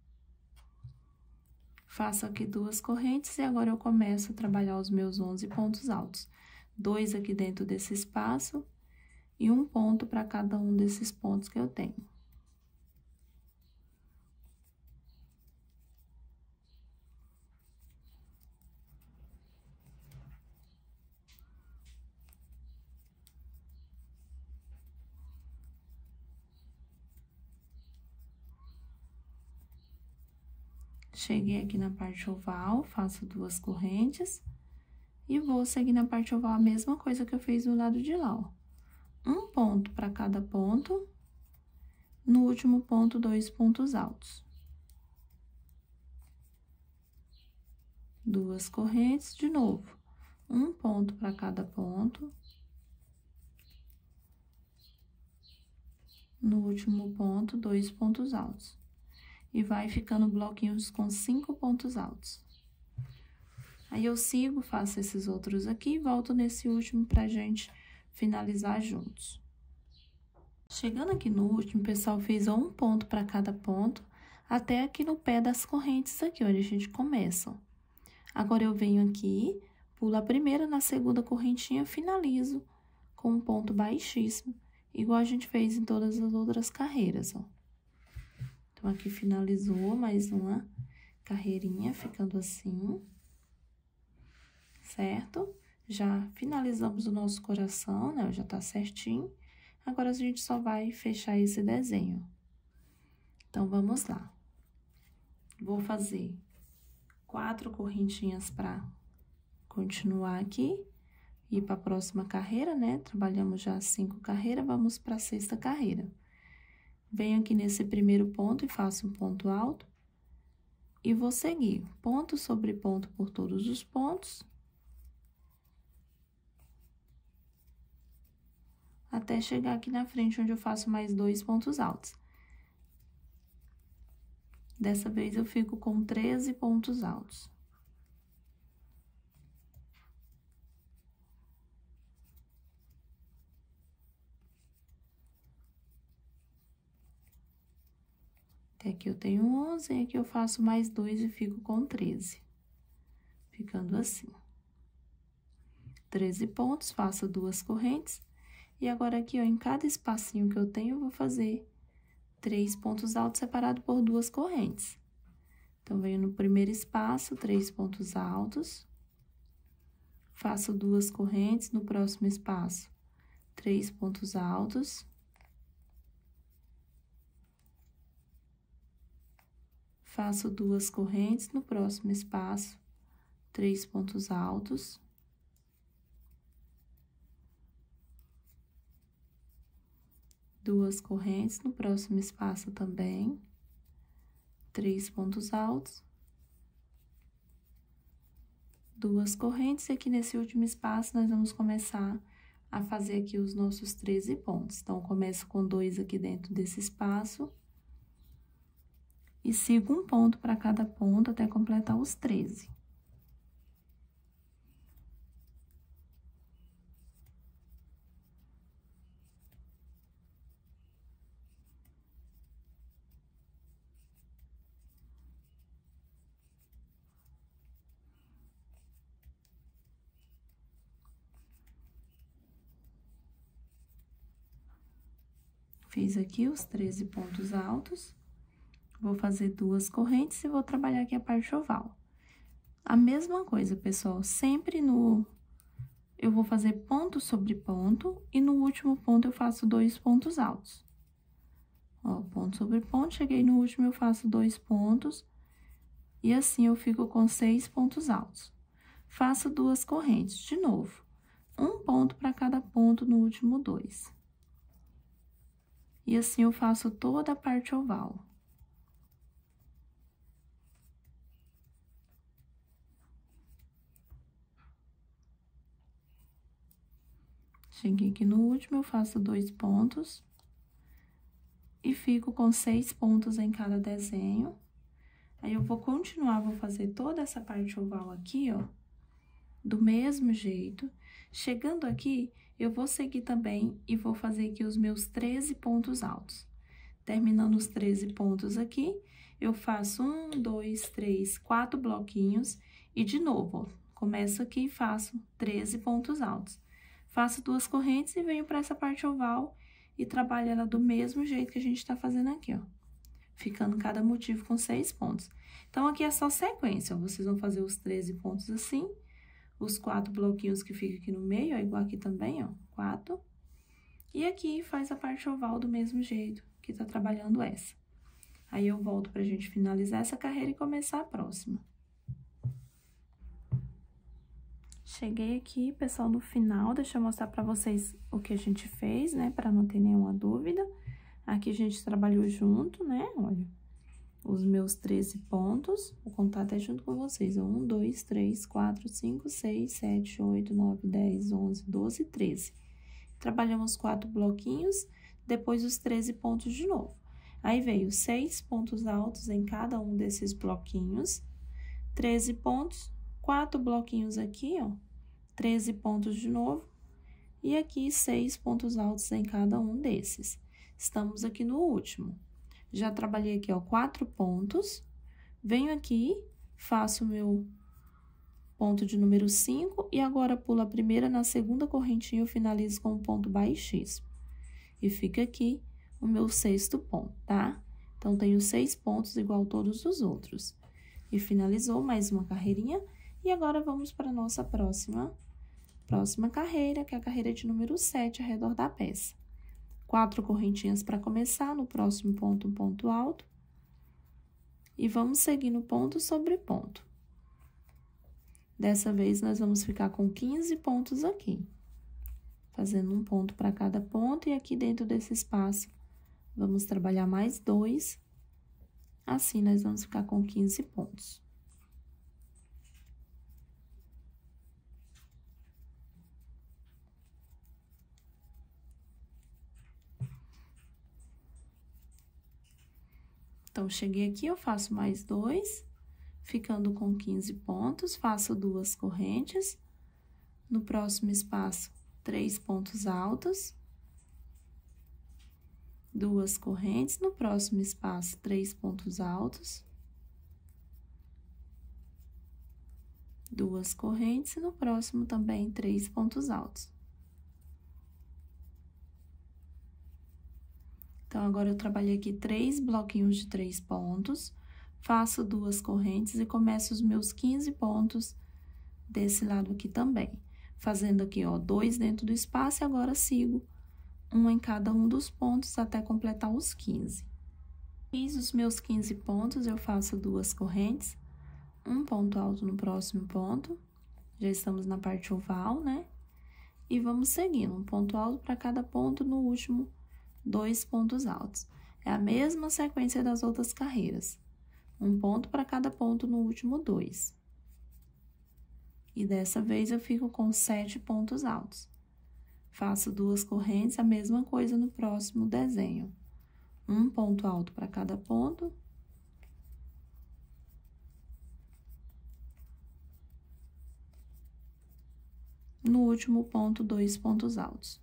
Faço aqui duas correntes e agora eu começo a trabalhar os meus 11 pontos altos. Dois aqui dentro desse espaço e um ponto para cada um desses pontos que eu tenho. Cheguei aqui na parte oval, faço duas correntes e vou seguir na parte oval a mesma coisa que eu fiz do lado de lá, ó. Um ponto para cada ponto, no último ponto, dois pontos altos. Duas correntes, de novo, um ponto para cada ponto. No último ponto, dois pontos altos e vai ficando bloquinhos com cinco pontos altos. Aí, eu sigo, faço esses outros aqui e volto nesse último pra gente finalizar juntos. Chegando aqui no último, pessoal, fez um ponto para cada ponto, até aqui no pé das correntes aqui, onde a gente começa. Agora, eu venho aqui, pulo a primeira na segunda correntinha, finalizo com um ponto baixíssimo, igual a gente fez em todas as outras carreiras, ó. Então, aqui finalizou mais uma carreirinha, ficando assim, certo? Já finalizamos o nosso coração, né? Já tá certinho. Agora, a gente só vai fechar esse desenho. Então, vamos lá. Vou fazer quatro correntinhas para continuar aqui. E para a próxima carreira, né? Trabalhamos já cinco carreiras, vamos para sexta carreira. Venho aqui nesse primeiro ponto e faço um ponto alto. E vou seguir ponto sobre ponto por todos os pontos. Até chegar aqui na frente, onde eu faço mais dois pontos altos. Dessa vez, eu fico com 13 pontos altos. Até aqui eu tenho 11, e aqui eu faço mais dois e fico com 13. Ficando assim. 13 pontos, faço duas correntes. E agora aqui, ó, em cada espacinho que eu tenho, eu vou fazer três pontos altos separados por duas correntes. Então, venho no primeiro espaço, três pontos altos. Faço duas correntes no próximo espaço, três pontos altos. Faço duas correntes no próximo espaço, três pontos altos. Duas correntes no próximo espaço também, três pontos altos. Duas correntes, e aqui nesse último espaço, nós vamos começar a fazer aqui os nossos 13 pontos. Então, começo com dois aqui dentro desse espaço e sigo um ponto para cada ponto até completar os 13. Fiz aqui os 13 pontos altos. Vou fazer duas correntes e vou trabalhar aqui a parte oval. A mesma coisa, pessoal, sempre no... Eu vou fazer ponto sobre ponto e no último ponto eu faço dois pontos altos. Ó, ponto sobre ponto, cheguei no último eu faço dois pontos e assim eu fico com seis pontos altos. Faço duas correntes, de novo, um ponto para cada ponto no último dois. E assim eu faço toda a parte oval. Cheguei aqui no último, eu faço dois pontos. E fico com seis pontos em cada desenho. Aí, eu vou continuar, vou fazer toda essa parte oval aqui, ó. Do mesmo jeito. Chegando aqui, eu vou seguir também e vou fazer aqui os meus 13 pontos altos. Terminando os 13 pontos aqui, eu faço um, dois, três, quatro bloquinhos e de novo, ó, começo aqui e faço 13 pontos altos. Faço duas correntes e venho para essa parte oval e trabalho ela do mesmo jeito que a gente está fazendo aqui, ó. Ficando cada motivo com seis pontos. Então, aqui é só sequência, ó. Vocês vão fazer os 13 pontos assim, os quatro bloquinhos que ficam aqui no meio, ó, igual aqui também, ó, quatro. E aqui faz a parte oval do mesmo jeito que tá trabalhando essa. Aí, eu volto pra gente finalizar essa carreira e começar a próxima. Cheguei aqui, pessoal, no final, deixa eu mostrar pra vocês o que a gente fez, né, pra não ter nenhuma dúvida. Aqui a gente trabalhou junto, né, olha, os meus 13 pontos, vou contar até junto com vocês, 1, 2, 3, 4, 5, 6, 7, 8, 9, 10, 11, 12, 13. Trabalhamos quatro bloquinhos, depois os 13 pontos de novo. Aí, veio seis pontos altos em cada um desses bloquinhos, 13 pontos, quatro bloquinhos aqui, ó, 13 pontos de novo, e aqui seis pontos altos em cada um desses. Estamos aqui no último. Já trabalhei aqui, ó, quatro pontos, venho aqui, faço o meu ponto de número 5 e agora pulo a primeira na segunda correntinha, eu finalizo com um ponto baixíssimo. E fica aqui o meu sexto ponto, tá? Então, tenho seis pontos igual todos os outros. E finalizou mais uma carreirinha e agora, vamos para a nossa próxima, próxima carreira, que é a carreira de número 7, ao redor da peça. Quatro correntinhas para começar, no próximo ponto, um ponto alto. E vamos seguindo ponto sobre ponto. Dessa vez, nós vamos ficar com 15 pontos aqui. Fazendo um ponto para cada ponto e aqui dentro desse espaço, Vamos trabalhar mais dois. Assim, nós vamos ficar com 15 pontos. Então, cheguei aqui, eu faço mais dois, ficando com 15 pontos, faço duas correntes. No próximo espaço, três pontos altos. Duas correntes, no próximo espaço, três pontos altos. Duas correntes, e no próximo também, três pontos altos. Então, agora eu trabalhei aqui três bloquinhos de três pontos, faço duas correntes e começo os meus 15 pontos desse lado aqui também. Fazendo aqui, ó, dois dentro do espaço e agora sigo um em cada um dos pontos até completar os 15. Fiz os meus 15 pontos, eu faço duas correntes, um ponto alto no próximo ponto, já estamos na parte oval, né? E vamos seguindo, um ponto alto para cada ponto no último ponto dois pontos altos. É a mesma sequência das outras carreiras. Um ponto para cada ponto no último dois. E dessa vez eu fico com sete pontos altos. Faço duas correntes, a mesma coisa no próximo desenho. Um ponto alto para cada ponto. No último ponto, dois pontos altos.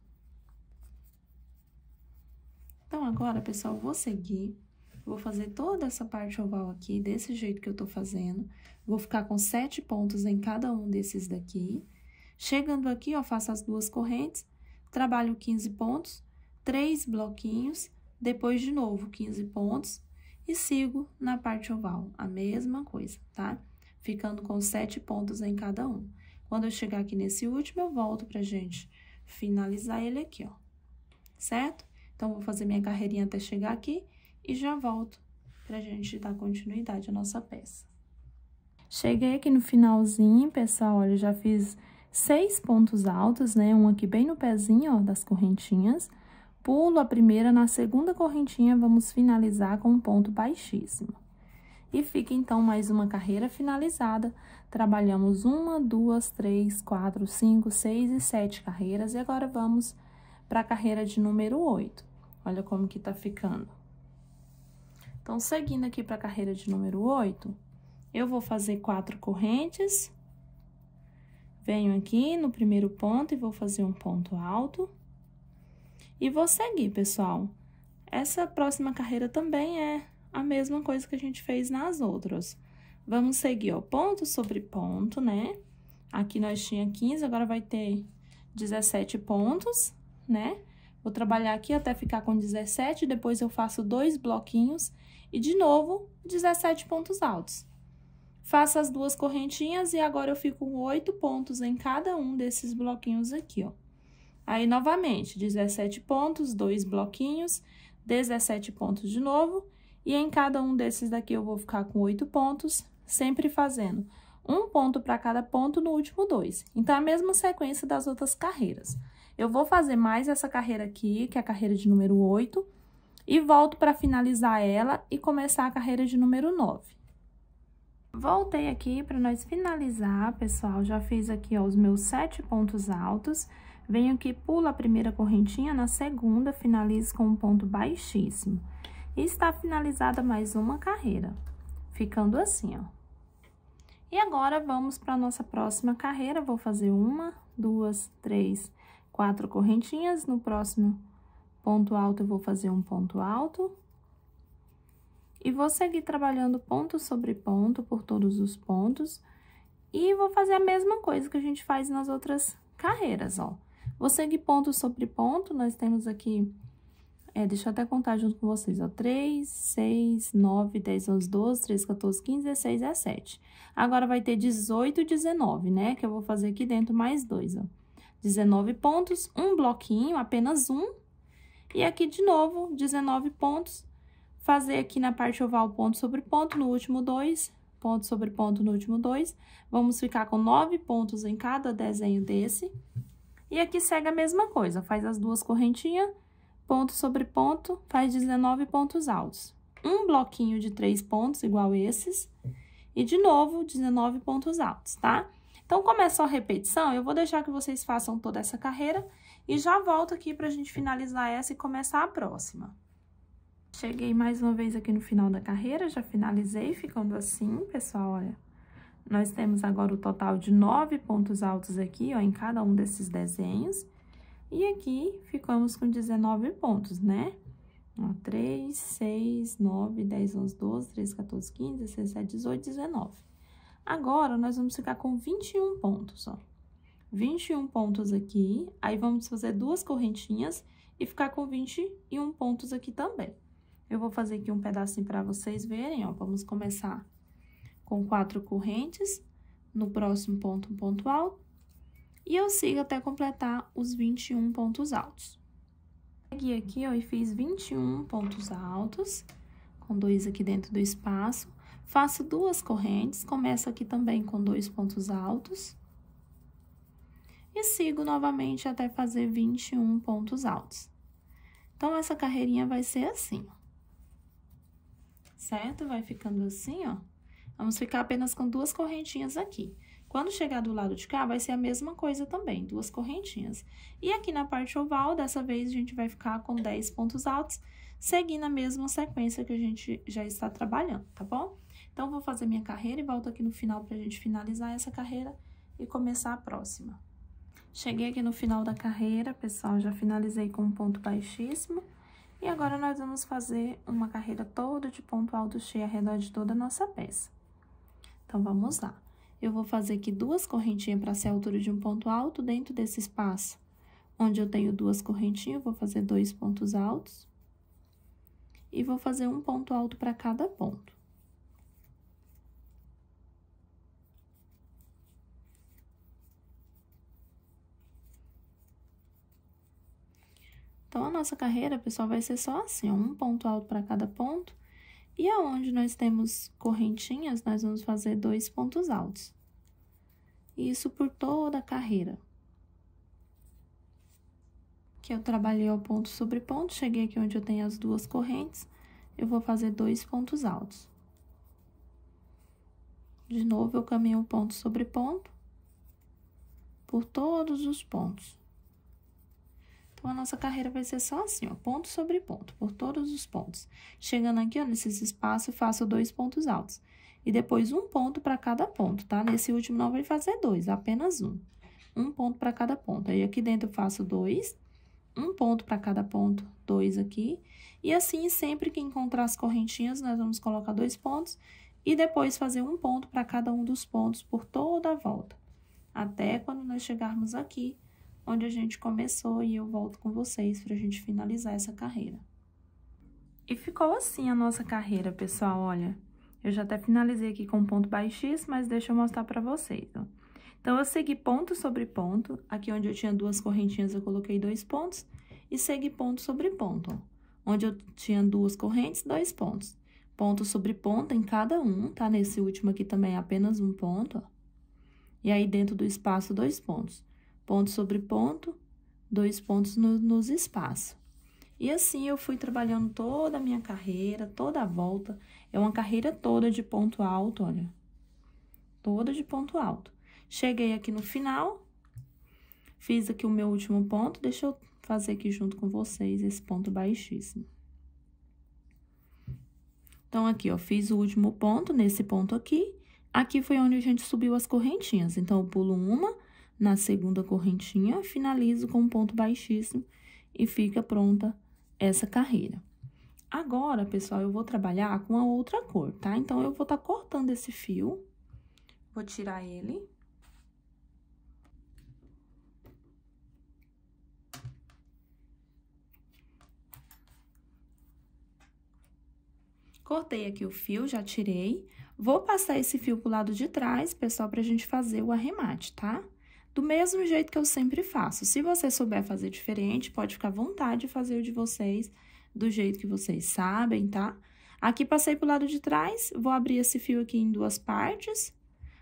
Então, agora, pessoal, vou seguir, vou fazer toda essa parte oval aqui, desse jeito que eu tô fazendo. Vou ficar com sete pontos em cada um desses daqui. Chegando aqui, ó, faço as duas correntes, trabalho 15 pontos, três bloquinhos, depois de novo 15 pontos e sigo na parte oval, a mesma coisa, tá? Ficando com sete pontos em cada um. Quando eu chegar aqui nesse último, eu volto pra gente finalizar ele aqui, ó, certo? Então, vou fazer minha carreirinha até chegar aqui e já volto pra gente dar continuidade à nossa peça. Cheguei aqui no finalzinho, pessoal, olha, já fiz seis pontos altos, né? Um aqui bem no pezinho, ó, das correntinhas. Pulo a primeira, na segunda correntinha, vamos finalizar com um ponto baixíssimo. E fica, então, mais uma carreira finalizada. Trabalhamos uma, duas, três, quatro, cinco, seis e sete carreiras. E agora, vamos para a carreira de número oito. Olha como que tá ficando. Então, seguindo aqui para a carreira de número 8, eu vou fazer quatro correntes. Venho aqui no primeiro ponto e vou fazer um ponto alto. E vou seguir, pessoal. Essa próxima carreira também é a mesma coisa que a gente fez nas outras. Vamos seguir, ó, ponto sobre ponto, né? Aqui nós tinha 15, agora vai ter 17 pontos, né? Vou trabalhar aqui até ficar com 17, depois eu faço dois bloquinhos e, de novo, 17 pontos altos. Faço as duas correntinhas e agora eu fico com oito pontos em cada um desses bloquinhos aqui, ó. Aí, novamente, 17 pontos, dois bloquinhos, 17 pontos de novo, e em cada um desses daqui eu vou ficar com oito pontos, sempre fazendo um ponto para cada ponto no último dois. Então, é a mesma sequência das outras carreiras. Eu vou fazer mais essa carreira aqui, que é a carreira de número 8, e volto para finalizar ela e começar a carreira de número 9. Voltei aqui para nós finalizar, pessoal, já fiz aqui, ó, os meus sete pontos altos. Venho aqui, pulo a primeira correntinha, na segunda, finalizo com um ponto baixíssimo. E está finalizada mais uma carreira, ficando assim, ó. E agora, vamos para nossa próxima carreira, vou fazer uma, duas, três, quatro correntinhas, no próximo ponto alto eu vou fazer um ponto alto. E vou seguir trabalhando ponto sobre ponto por todos os pontos. E vou fazer a mesma coisa que a gente faz nas outras carreiras, ó. Vou seguir ponto sobre ponto, nós temos aqui... É, deixa eu até contar junto com vocês, ó. 3, 6, 9, 10, 11, 12, 13, 14, 15, 16, 17. Agora, vai ter 18 e 19, né? Que eu vou fazer aqui dentro mais dois, ó. 19 pontos, um bloquinho, apenas um. E aqui, de novo, 19 pontos. Fazer aqui na parte oval ponto sobre ponto, no último dois, ponto sobre ponto no último dois. Vamos ficar com nove pontos em cada desenho desse. E aqui segue a mesma coisa, faz as duas correntinhas, ponto sobre ponto, faz 19 pontos altos. Um bloquinho de três pontos, igual esses, e de novo, 19 pontos altos, tá? Então, como é só repetição, eu vou deixar que vocês façam toda essa carreira e já volto aqui pra gente finalizar essa e começar a próxima. Cheguei mais uma vez aqui no final da carreira, já finalizei ficando assim, pessoal, olha. Nós temos agora o total de nove pontos altos aqui, ó, em cada um desses desenhos. E aqui ficamos com 19 pontos, né? Ó, 3, 6, 9, 10, 11, 12, 13, 14, 15, 16, 17, 18, 19. Agora, nós vamos ficar com 21 pontos, ó. 21 pontos aqui, aí vamos fazer duas correntinhas e ficar com 21 pontos aqui também. Eu vou fazer aqui um pedacinho para vocês verem, ó. Vamos começar com quatro correntes, no próximo ponto um ponto alto, e eu sigo até completar os 21 pontos altos. Peguei aqui, ó, e fiz 21 pontos altos, com dois aqui dentro do espaço. Faço duas correntes, começo aqui também com dois pontos altos. E sigo novamente até fazer 21 pontos altos. Então, essa carreirinha vai ser assim, ó. Certo? Vai ficando assim, ó. Vamos ficar apenas com duas correntinhas aqui. Quando chegar do lado de cá, vai ser a mesma coisa também, duas correntinhas. E aqui na parte oval, dessa vez, a gente vai ficar com 10 pontos altos, seguindo a mesma sequência que a gente já está trabalhando, tá bom? Então, vou fazer minha carreira e volto aqui no final pra gente finalizar essa carreira e começar a próxima. Cheguei aqui no final da carreira, pessoal, já finalizei com um ponto baixíssimo. E agora, nós vamos fazer uma carreira toda de ponto alto cheio ao redor de toda a nossa peça. Então, vamos lá. Eu vou fazer aqui duas correntinhas para ser a altura de um ponto alto dentro desse espaço. Onde eu tenho duas correntinhas, vou fazer dois pontos altos. E vou fazer um ponto alto para cada ponto. Então, a nossa carreira, pessoal, vai ser só assim, um ponto alto para cada ponto e aonde nós temos correntinhas, nós vamos fazer dois pontos altos. Isso por toda a carreira. Que eu trabalhei o ponto sobre ponto, cheguei aqui onde eu tenho as duas correntes, eu vou fazer dois pontos altos. De novo, eu caminho ponto sobre ponto por todos os pontos. Então, a nossa carreira vai ser só assim, ó, ponto sobre ponto, por todos os pontos. Chegando aqui, ó, nesses espaços, faço dois pontos altos. E depois, um ponto para cada ponto, tá? Nesse último, não vai fazer dois, apenas um. Um ponto para cada ponto. Aí, aqui dentro, eu faço dois, um ponto para cada ponto, dois aqui. E assim, sempre que encontrar as correntinhas, nós vamos colocar dois pontos e depois fazer um ponto para cada um dos pontos por toda a volta. Até quando nós chegarmos aqui onde a gente começou e eu volto com vocês para a gente finalizar essa carreira. E ficou assim a nossa carreira, pessoal, olha. Eu já até finalizei aqui com ponto baixíssimo, mas deixa eu mostrar para vocês, ó. Então, eu segui ponto sobre ponto, aqui onde eu tinha duas correntinhas eu coloquei dois pontos, e segui ponto sobre ponto, ó. Onde eu tinha duas correntes, dois pontos. Ponto sobre ponto em cada um, tá? Nesse último aqui também é apenas um ponto, ó. E aí, dentro do espaço, dois pontos ponto sobre ponto, dois pontos no, nos espaços. E assim eu fui trabalhando toda a minha carreira, toda a volta. É uma carreira toda de ponto alto, olha. Toda de ponto alto. Cheguei aqui no final, fiz aqui o meu último ponto. Deixa eu fazer aqui junto com vocês esse ponto baixíssimo. Então, aqui, ó, fiz o último ponto nesse ponto aqui. Aqui foi onde a gente subiu as correntinhas. Então, eu pulo uma na segunda correntinha, finalizo com um ponto baixíssimo e fica pronta essa carreira. Agora, pessoal, eu vou trabalhar com a outra cor, tá? Então, eu vou estar tá cortando esse fio, vou tirar ele. Cortei aqui o fio, já tirei. Vou passar esse fio pro lado de trás, pessoal, pra gente fazer o arremate, tá? Do mesmo jeito que eu sempre faço. Se você souber fazer diferente, pode ficar à vontade de fazer o de vocês do jeito que vocês sabem, tá? Aqui, passei pro lado de trás, vou abrir esse fio aqui em duas partes.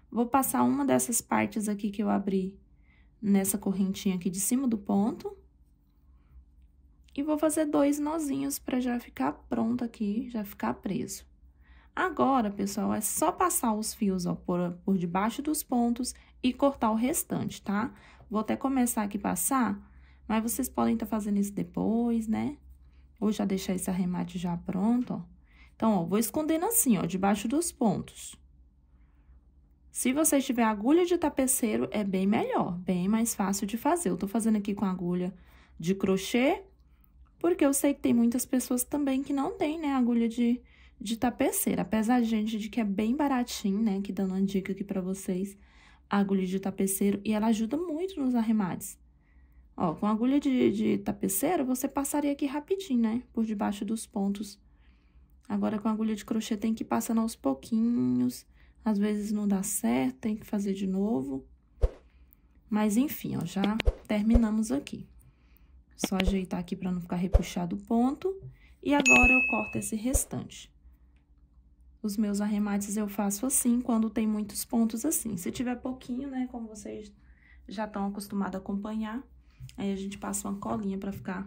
Vou passar uma dessas partes aqui que eu abri nessa correntinha aqui de cima do ponto. E vou fazer dois nozinhos para já ficar pronto aqui, já ficar preso. Agora, pessoal, é só passar os fios, ó, por, por debaixo dos pontos e cortar o restante, tá? Vou até começar aqui passar, mas vocês podem estar tá fazendo isso depois, né? Ou já deixar esse arremate já pronto, ó. Então, ó, vou escondendo assim, ó, debaixo dos pontos. Se você tiver agulha de tapeceiro, é bem melhor, bem mais fácil de fazer. Eu tô fazendo aqui com agulha de crochê, porque eu sei que tem muitas pessoas também que não tem, né, agulha de de tapeceira. Apesar, gente, de que é bem baratinho, né? Que dando uma dica aqui pra vocês. Agulha de tapeceiro. E ela ajuda muito nos arremates. Ó, com agulha de, de tapeceiro, você passaria aqui rapidinho, né? Por debaixo dos pontos. Agora, com agulha de crochê, tem que ir passando aos pouquinhos. Às vezes não dá certo, tem que fazer de novo. Mas, enfim, ó, já terminamos aqui. Só ajeitar aqui pra não ficar repuxado o ponto. E agora, eu corto esse restante. Os meus arremates eu faço assim, quando tem muitos pontos assim. Se tiver pouquinho, né, como vocês já estão acostumados a acompanhar, aí a gente passa uma colinha pra ficar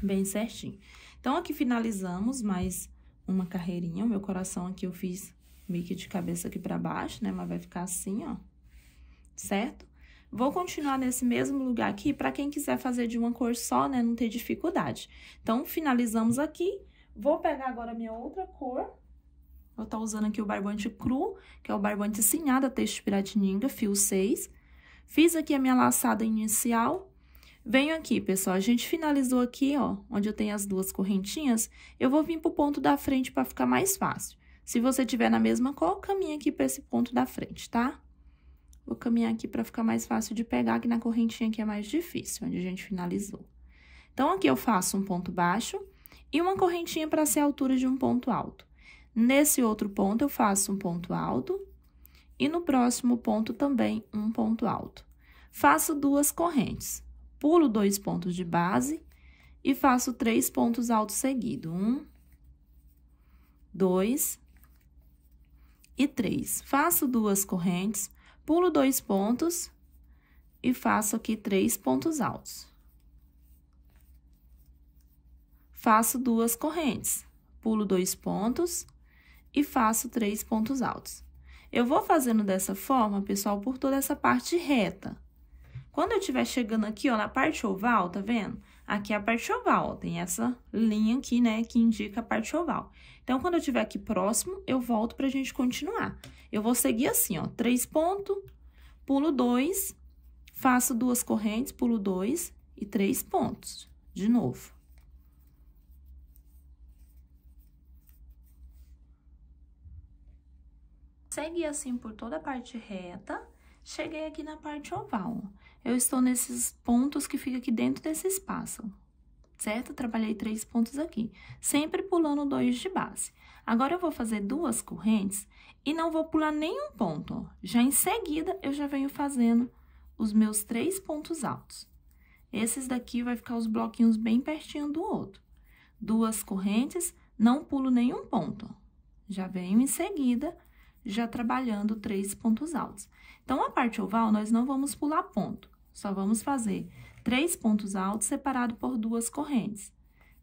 bem certinho. Então, aqui finalizamos mais uma carreirinha. O meu coração aqui eu fiz meio que de cabeça aqui pra baixo, né, mas vai ficar assim, ó, certo? Vou continuar nesse mesmo lugar aqui, para quem quiser fazer de uma cor só, né, não ter dificuldade. Então, finalizamos aqui. Vou pegar agora a minha outra cor, Estar tá usando aqui o barbante cru, que é o barbante cinhada texto piratininga, fio 6. Fiz aqui a minha laçada inicial. Venho aqui, pessoal, a gente finalizou aqui, ó, onde eu tenho as duas correntinhas, eu vou vir pro ponto da frente para ficar mais fácil. Se você tiver na mesma cor, caminha aqui para esse ponto da frente, tá? Vou caminhar aqui para ficar mais fácil de pegar, aqui na correntinha que é mais difícil, onde a gente finalizou. Então, aqui eu faço um ponto baixo e uma correntinha para ser a altura de um ponto alto. Nesse outro ponto, eu faço um ponto alto e no próximo ponto também um ponto alto. Faço duas correntes, pulo dois pontos de base e faço três pontos altos seguidos. Um, dois e três. Faço duas correntes, pulo dois pontos e faço aqui três pontos altos. Faço duas correntes, pulo dois pontos e faço três pontos altos. Eu vou fazendo dessa forma, pessoal, por toda essa parte reta. Quando eu estiver chegando aqui, ó, na parte oval, tá vendo? Aqui é a parte oval, ó, tem essa linha aqui, né, que indica a parte oval. Então, quando eu estiver aqui próximo, eu volto pra gente continuar. Eu vou seguir assim, ó, três pontos, pulo dois, faço duas correntes, pulo dois e três pontos, de novo. Segui assim por toda a parte reta, cheguei aqui na parte oval. Eu estou nesses pontos que fica aqui dentro desse espaço, certo? Trabalhei três pontos aqui, sempre pulando dois de base. Agora, eu vou fazer duas correntes e não vou pular nenhum ponto. Já em seguida, eu já venho fazendo os meus três pontos altos. Esses daqui vai ficar os bloquinhos bem pertinho do outro. Duas correntes, não pulo nenhum ponto. Já venho em seguida já trabalhando três pontos altos. Então, a parte oval, nós não vamos pular ponto, só vamos fazer três pontos altos separado por duas correntes.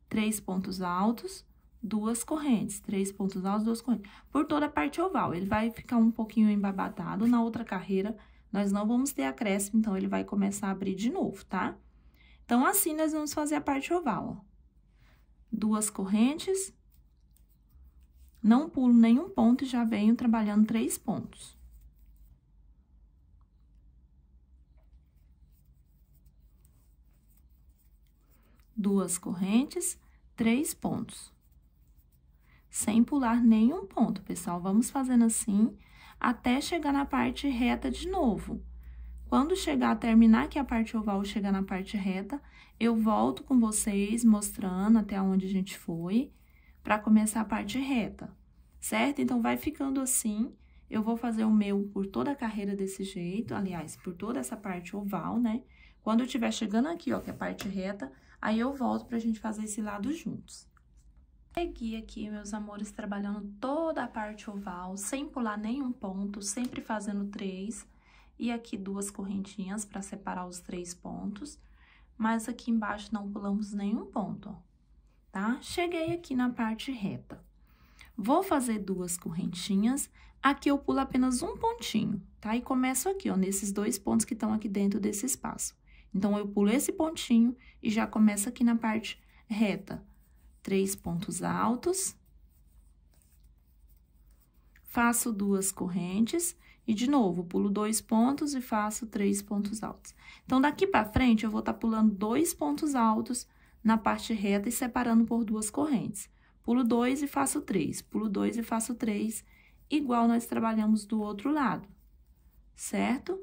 Três pontos altos, duas correntes, três pontos altos, duas correntes. Por toda a parte oval, ele vai ficar um pouquinho embabatado, na outra carreira nós não vamos ter acréscimo, então ele vai começar a abrir de novo, tá? Então, assim, nós vamos fazer a parte oval, ó. Duas correntes, não pulo nenhum ponto e já venho trabalhando três pontos. Duas correntes, três pontos. Sem pular nenhum ponto, pessoal. Vamos fazendo assim até chegar na parte reta de novo. Quando chegar a terminar aqui a parte oval, chegar na parte reta, eu volto com vocês mostrando até onde a gente foi para começar a parte reta, certo? Então, vai ficando assim. Eu vou fazer o meu por toda a carreira desse jeito, aliás, por toda essa parte oval, né? Quando eu estiver chegando aqui, ó, que é a parte reta, aí eu volto pra gente fazer esse lado juntos. Segui aqui, meus amores, trabalhando toda a parte oval, sem pular nenhum ponto, sempre fazendo três. E aqui duas correntinhas para separar os três pontos. mas aqui embaixo não pulamos nenhum ponto, ó, tá? Cheguei aqui na parte reta. Vou fazer duas correntinhas, aqui eu pulo apenas um pontinho, tá? E começo aqui, ó, nesses dois pontos que estão aqui dentro desse espaço. Então, eu pulo esse pontinho e já começo aqui na parte reta. Três pontos altos. Faço duas correntes e, de novo, pulo dois pontos e faço três pontos altos. Então, daqui pra frente, eu vou estar tá pulando dois pontos altos na parte reta e separando por duas correntes. Pulo dois e faço três, pulo dois e faço três, igual nós trabalhamos do outro lado, certo?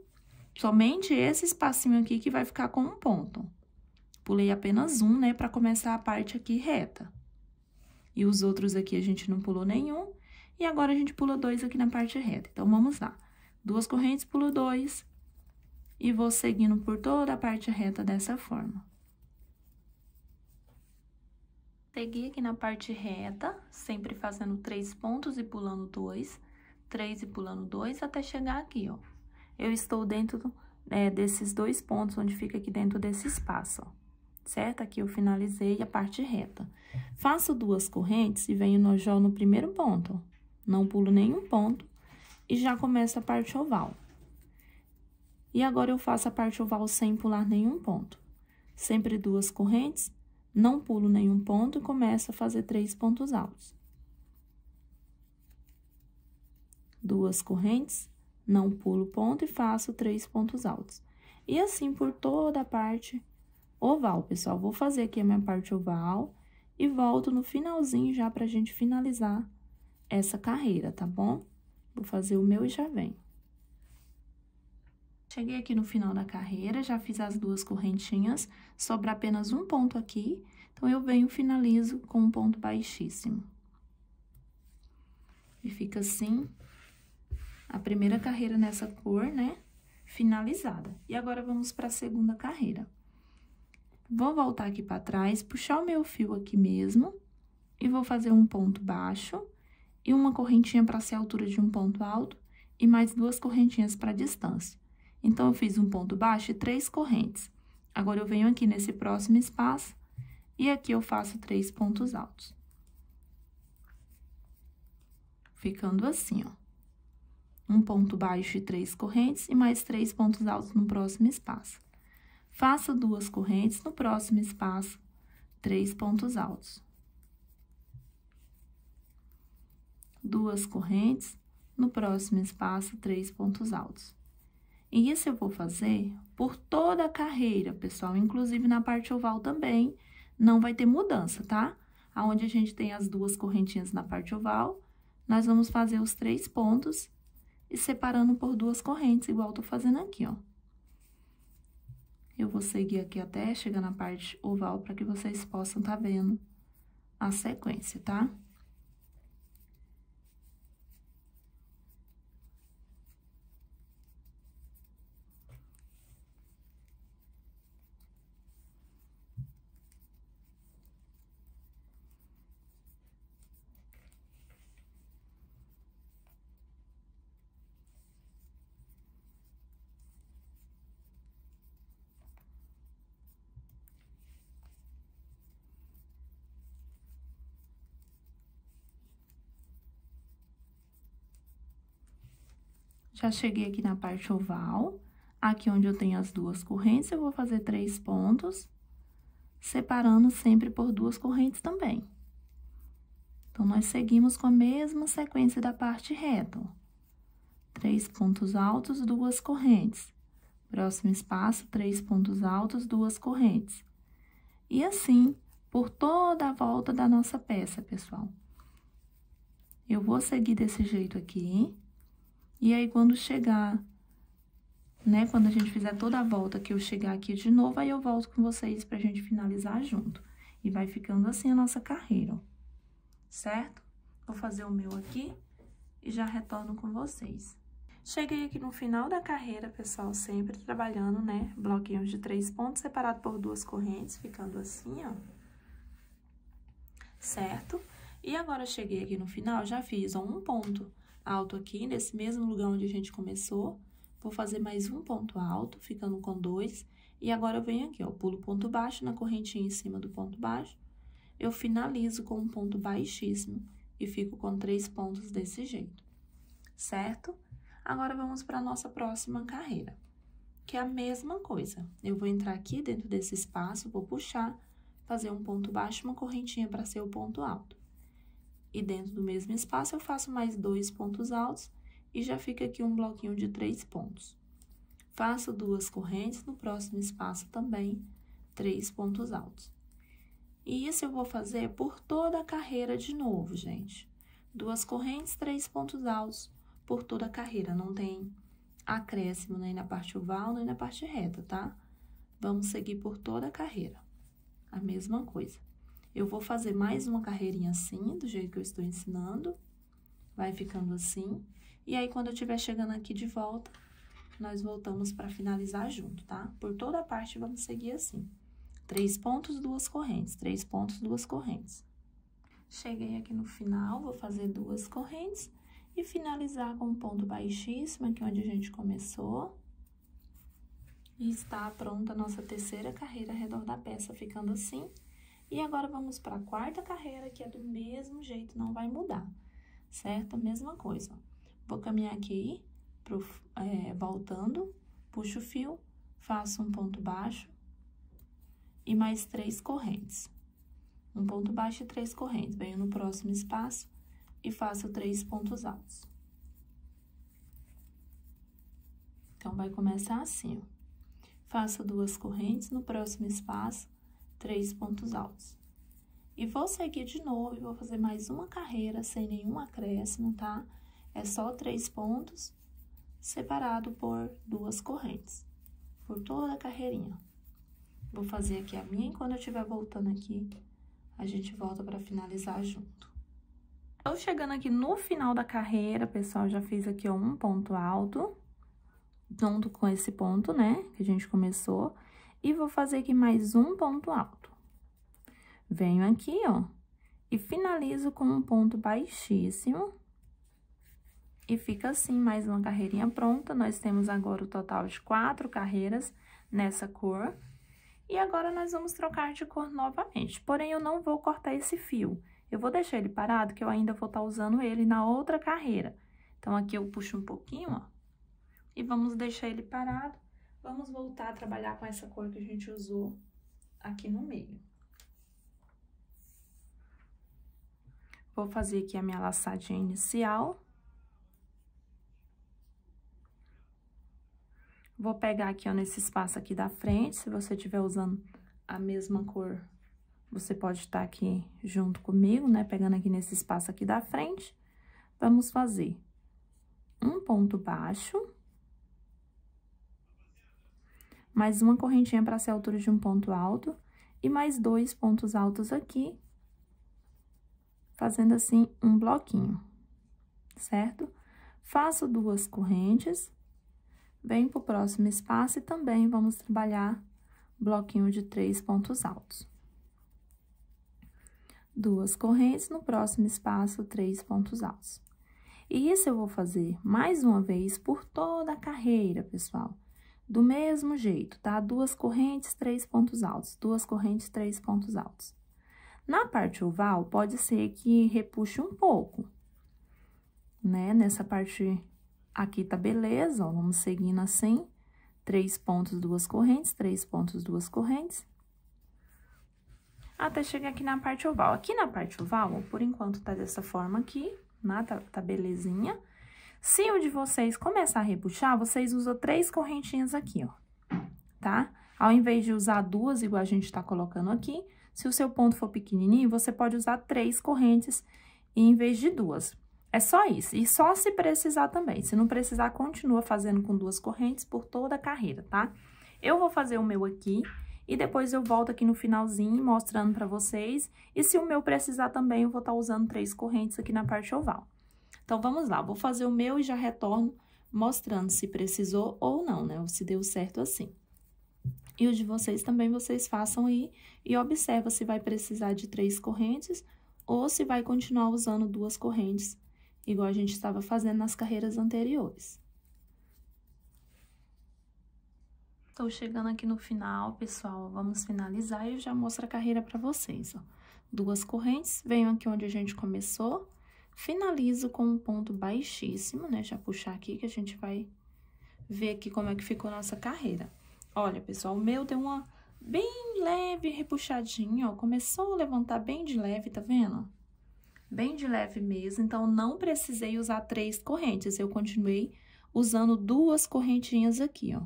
Somente esse espacinho aqui que vai ficar com um ponto. Pulei apenas um, né, para começar a parte aqui reta. E os outros aqui a gente não pulou nenhum. E agora, a gente pula dois aqui na parte reta. Então, vamos lá. Duas correntes, pulo dois. E vou seguindo por toda a parte reta dessa forma. Segui aqui na parte reta, sempre fazendo três pontos e pulando dois. Três e pulando dois, até chegar aqui, ó eu estou dentro é, desses dois pontos, onde fica aqui dentro desse espaço, ó. Certo? Aqui eu finalizei a parte reta. Faço duas correntes e venho no no primeiro ponto. Não pulo nenhum ponto e já começo a parte oval. E agora, eu faço a parte oval sem pular nenhum ponto. Sempre duas correntes, não pulo nenhum ponto e começo a fazer três pontos altos. Duas correntes, não pulo ponto e faço três pontos altos. E assim por toda a parte oval, pessoal. Vou fazer aqui a minha parte oval e volto no finalzinho já pra gente finalizar essa carreira, tá bom? Vou fazer o meu e já vem. Cheguei aqui no final da carreira, já fiz as duas correntinhas, sobra apenas um ponto aqui, então, eu venho finalizo com um ponto baixíssimo. E fica assim, a primeira carreira nessa cor, né? Finalizada. E agora, vamos para a segunda carreira. Vou voltar aqui para trás, puxar o meu fio aqui mesmo, e vou fazer um ponto baixo e uma correntinha para ser a altura de um ponto alto e mais duas correntinhas para distância. Então, eu fiz um ponto baixo e três correntes. Agora, eu venho aqui nesse próximo espaço e aqui eu faço três pontos altos. Ficando assim, ó um ponto baixo e três correntes e mais três pontos altos no próximo espaço. Faça duas correntes no próximo espaço, três pontos altos. Duas correntes no próximo espaço, três pontos altos. E isso eu vou fazer por toda a carreira, pessoal, inclusive na parte oval também, não vai ter mudança, tá? Aonde a gente tem as duas correntinhas na parte oval, nós vamos fazer os três pontos e separando por duas correntes, igual eu tô fazendo aqui, ó. Eu vou seguir aqui até chegar na parte oval para que vocês possam tá vendo a sequência, tá? Tá? Já cheguei aqui na parte oval, aqui onde eu tenho as duas correntes, eu vou fazer três pontos, separando sempre por duas correntes também. Então, nós seguimos com a mesma sequência da parte reta. Três pontos altos, duas correntes. Próximo espaço, três pontos altos, duas correntes. E assim, por toda a volta da nossa peça, pessoal. Eu vou seguir desse jeito aqui. E aí, quando chegar, né? Quando a gente fizer toda a volta que eu chegar aqui de novo, aí eu volto com vocês pra gente finalizar junto. E vai ficando assim a nossa carreira, ó. Certo? Vou fazer o meu aqui e já retorno com vocês. Cheguei aqui no final da carreira, pessoal, sempre trabalhando, né? Bloquinhos de três pontos separado por duas correntes, ficando assim, ó. Certo? E agora, cheguei aqui no final, já fiz ó, um ponto alto aqui, nesse mesmo lugar onde a gente começou. Vou fazer mais um ponto alto, ficando com dois. E agora eu venho aqui, ó, pulo ponto baixo na correntinha em cima do ponto baixo. Eu finalizo com um ponto baixíssimo e fico com três pontos desse jeito, certo? Agora, vamos para a nossa próxima carreira, que é a mesma coisa. Eu vou entrar aqui dentro desse espaço, vou puxar, fazer um ponto baixo, uma correntinha para ser o ponto alto. E dentro do mesmo espaço, eu faço mais dois pontos altos e já fica aqui um bloquinho de três pontos. Faço duas correntes, no próximo espaço também, três pontos altos. E isso eu vou fazer por toda a carreira de novo, gente. Duas correntes, três pontos altos por toda a carreira. Não tem acréscimo nem na parte oval, nem na parte reta, tá? Vamos seguir por toda a carreira. A mesma coisa. Eu vou fazer mais uma carreirinha assim, do jeito que eu estou ensinando. Vai ficando assim. E aí, quando eu estiver chegando aqui de volta, nós voltamos para finalizar junto, tá? Por toda a parte, vamos seguir assim. Três pontos, duas correntes, três pontos, duas correntes. Cheguei aqui no final, vou fazer duas correntes e finalizar com um ponto baixíssimo, aqui onde a gente começou. E está pronta a nossa terceira carreira ao redor da peça, ficando assim. E agora, vamos para a quarta carreira, que é do mesmo jeito, não vai mudar, certo? Mesma coisa. Vou caminhar aqui, pro, é, voltando, puxo o fio, faço um ponto baixo, e mais três correntes. Um ponto baixo e três correntes. Venho no próximo espaço e faço três pontos altos. Então, vai começar assim, ó. Faço duas correntes, no próximo espaço, três pontos altos. E vou seguir de novo vou fazer mais uma carreira sem nenhum acréscimo, tá? É só três pontos, separado por duas correntes, por toda a carreirinha. Vou fazer aqui a minha e quando eu estiver voltando aqui, a gente volta para finalizar junto. Estou chegando aqui no final da carreira, pessoal, já fiz aqui ó, um ponto alto, junto com esse ponto, né, que a gente começou, e vou fazer aqui mais um ponto alto. Venho aqui, ó, e finalizo com um ponto baixíssimo, e fica assim, mais uma carreirinha pronta. Nós temos agora o total de quatro carreiras nessa cor. E agora, nós vamos trocar de cor novamente. Porém, eu não vou cortar esse fio. Eu vou deixar ele parado, que eu ainda vou estar tá usando ele na outra carreira. Então, aqui eu puxo um pouquinho, ó. E vamos deixar ele parado. Vamos voltar a trabalhar com essa cor que a gente usou aqui no meio. Vou fazer aqui a minha laçadinha inicial. Vou pegar aqui, ó, nesse espaço aqui da frente, se você estiver usando a mesma cor, você pode estar aqui junto comigo, né? Pegando aqui nesse espaço aqui da frente. Vamos fazer um ponto baixo. Mais uma correntinha para ser a altura de um ponto alto. E mais dois pontos altos aqui. Fazendo assim um bloquinho, certo? Faço duas correntes Vem para o próximo espaço e também vamos trabalhar bloquinho de três pontos altos. Duas correntes, no próximo espaço, três pontos altos. E isso eu vou fazer mais uma vez por toda a carreira, pessoal. Do mesmo jeito, tá? Duas correntes, três pontos altos. Duas correntes, três pontos altos. Na parte oval, pode ser que repuxe um pouco, né? Nessa parte Aqui tá beleza, ó, vamos seguindo assim. Três pontos, duas correntes, três pontos, duas correntes. Até chegar aqui na parte oval. Aqui na parte oval, ó, por enquanto, tá dessa forma aqui, né? Tá, tá belezinha. Se o de vocês começar a repuxar, vocês usam três correntinhas aqui, ó, tá? Ao invés de usar duas, igual a gente tá colocando aqui, se o seu ponto for pequenininho, você pode usar três correntes em vez de duas. É só isso, e só se precisar também. Se não precisar, continua fazendo com duas correntes por toda a carreira, tá? Eu vou fazer o meu aqui e depois eu volto aqui no finalzinho mostrando pra vocês. E se o meu precisar também, eu vou estar tá usando três correntes aqui na parte oval. Então, vamos lá, vou fazer o meu e já retorno mostrando se precisou ou não, né? Ou se deu certo assim. E o de vocês também, vocês façam aí e observa se vai precisar de três correntes ou se vai continuar usando duas correntes igual a gente estava fazendo nas carreiras anteriores. Tô chegando aqui no final, pessoal, vamos finalizar e eu já mostro a carreira pra vocês, ó. Duas correntes, venho aqui onde a gente começou, finalizo com um ponto baixíssimo, né? Já puxar aqui que a gente vai ver aqui como é que ficou nossa carreira. Olha, pessoal, o meu deu uma bem leve repuxadinha, ó. Começou a levantar bem de leve, tá vendo? Bem de leve mesmo, então não precisei usar três correntes, eu continuei usando duas correntinhas aqui, ó.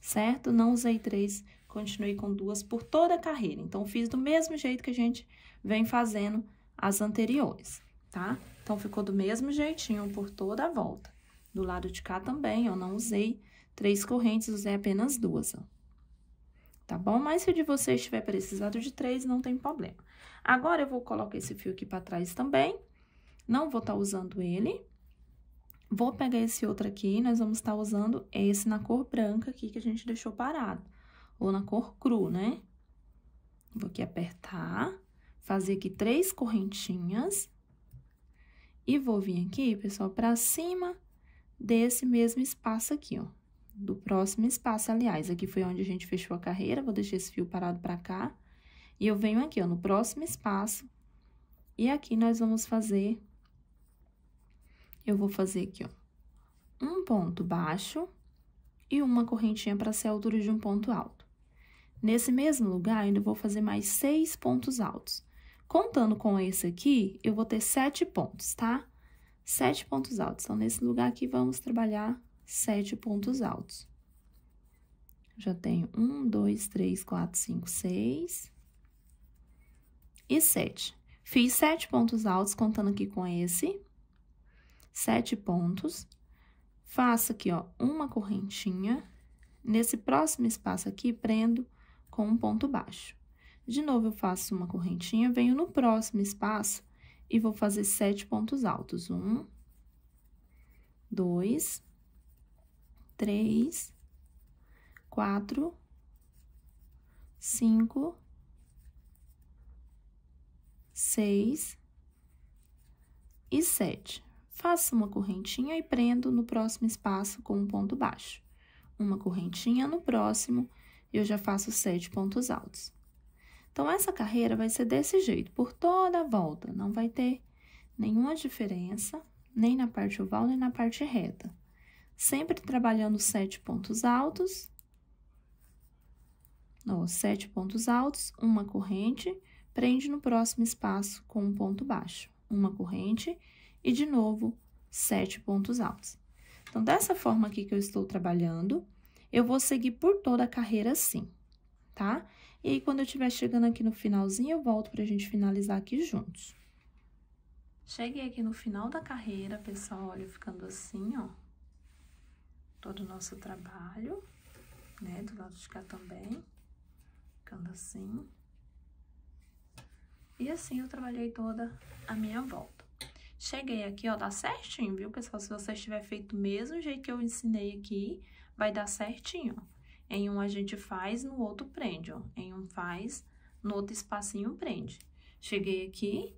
Certo? Não usei três, continuei com duas por toda a carreira. Então, fiz do mesmo jeito que a gente vem fazendo as anteriores, tá? Então, ficou do mesmo jeitinho por toda a volta. Do lado de cá também, eu não usei três correntes, usei apenas duas, ó. Tá bom? Mas se de vocês tiver precisado de três, não tem problema. Agora, eu vou colocar esse fio aqui pra trás também. Não vou estar tá usando ele, Vou pegar esse outro aqui, nós vamos estar tá usando esse na cor branca aqui que a gente deixou parado. Ou na cor cru, né? Vou aqui apertar, fazer aqui três correntinhas. E vou vir aqui, pessoal, pra cima desse mesmo espaço aqui, ó. Do próximo espaço, aliás. Aqui foi onde a gente fechou a carreira, vou deixar esse fio parado pra cá. E eu venho aqui, ó, no próximo espaço. E aqui nós vamos fazer eu vou fazer aqui, ó, um ponto baixo e uma correntinha para ser a altura de um ponto alto. Nesse mesmo lugar, eu ainda vou fazer mais seis pontos altos. Contando com esse aqui, eu vou ter sete pontos, tá? Sete pontos altos. Então, nesse lugar aqui, vamos trabalhar sete pontos altos. Já tenho um, dois, três, quatro, cinco, seis e sete. Fiz sete pontos altos, contando aqui com esse sete pontos. Faço aqui, ó, uma correntinha. Nesse próximo espaço aqui, prendo com um ponto baixo. De novo, eu faço uma correntinha, venho no próximo espaço e vou fazer sete pontos altos. Um, dois, três, quatro, cinco, seis e sete. Faço uma correntinha e prendo no próximo espaço com um ponto baixo. Uma correntinha no próximo, eu já faço sete pontos altos. Então, essa carreira vai ser desse jeito, por toda a volta, não vai ter nenhuma diferença, nem na parte oval, nem na parte reta. Sempre trabalhando sete pontos altos, ó, sete pontos altos, uma corrente, prende no próximo espaço com um ponto baixo, uma corrente e, de novo, sete pontos altos. Então, dessa forma aqui que eu estou trabalhando, eu vou seguir por toda a carreira assim, tá? E aí, quando eu estiver chegando aqui no finalzinho, eu volto pra gente finalizar aqui juntos. Cheguei aqui no final da carreira, pessoal, olha, ficando assim, ó. Todo o nosso trabalho, né? Do lado de cá também. Ficando assim. E assim eu trabalhei toda a minha volta. Cheguei aqui, ó, dá certinho, viu, pessoal? Se você tiver feito do mesmo jeito que eu ensinei aqui, vai dar certinho. Em um a gente faz, no outro prende, ó. Em um faz, no outro espacinho prende. Cheguei aqui,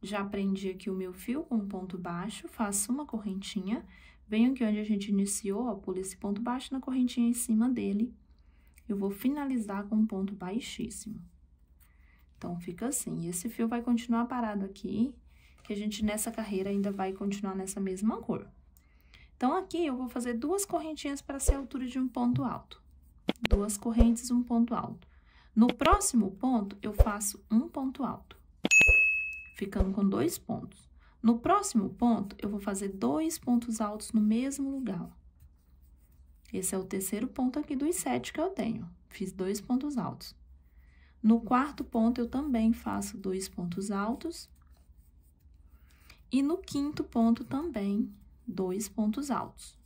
já prendi aqui o meu fio com um ponto baixo, faço uma correntinha, venho aqui onde a gente iniciou, ó, pulo esse ponto baixo na correntinha em cima dele. Eu vou finalizar com um ponto baixíssimo. Então, fica assim. E esse fio vai continuar parado aqui, que a gente nessa carreira ainda vai continuar nessa mesma cor. Então, aqui eu vou fazer duas correntinhas para ser a altura de um ponto alto. Duas correntes, um ponto alto. No próximo ponto, eu faço um ponto alto, ficando com dois pontos. No próximo ponto, eu vou fazer dois pontos altos no mesmo lugar. Esse é o terceiro ponto aqui dos sete que eu tenho. Fiz dois pontos altos. No quarto ponto, eu também faço dois pontos altos e no quinto ponto também, dois pontos altos.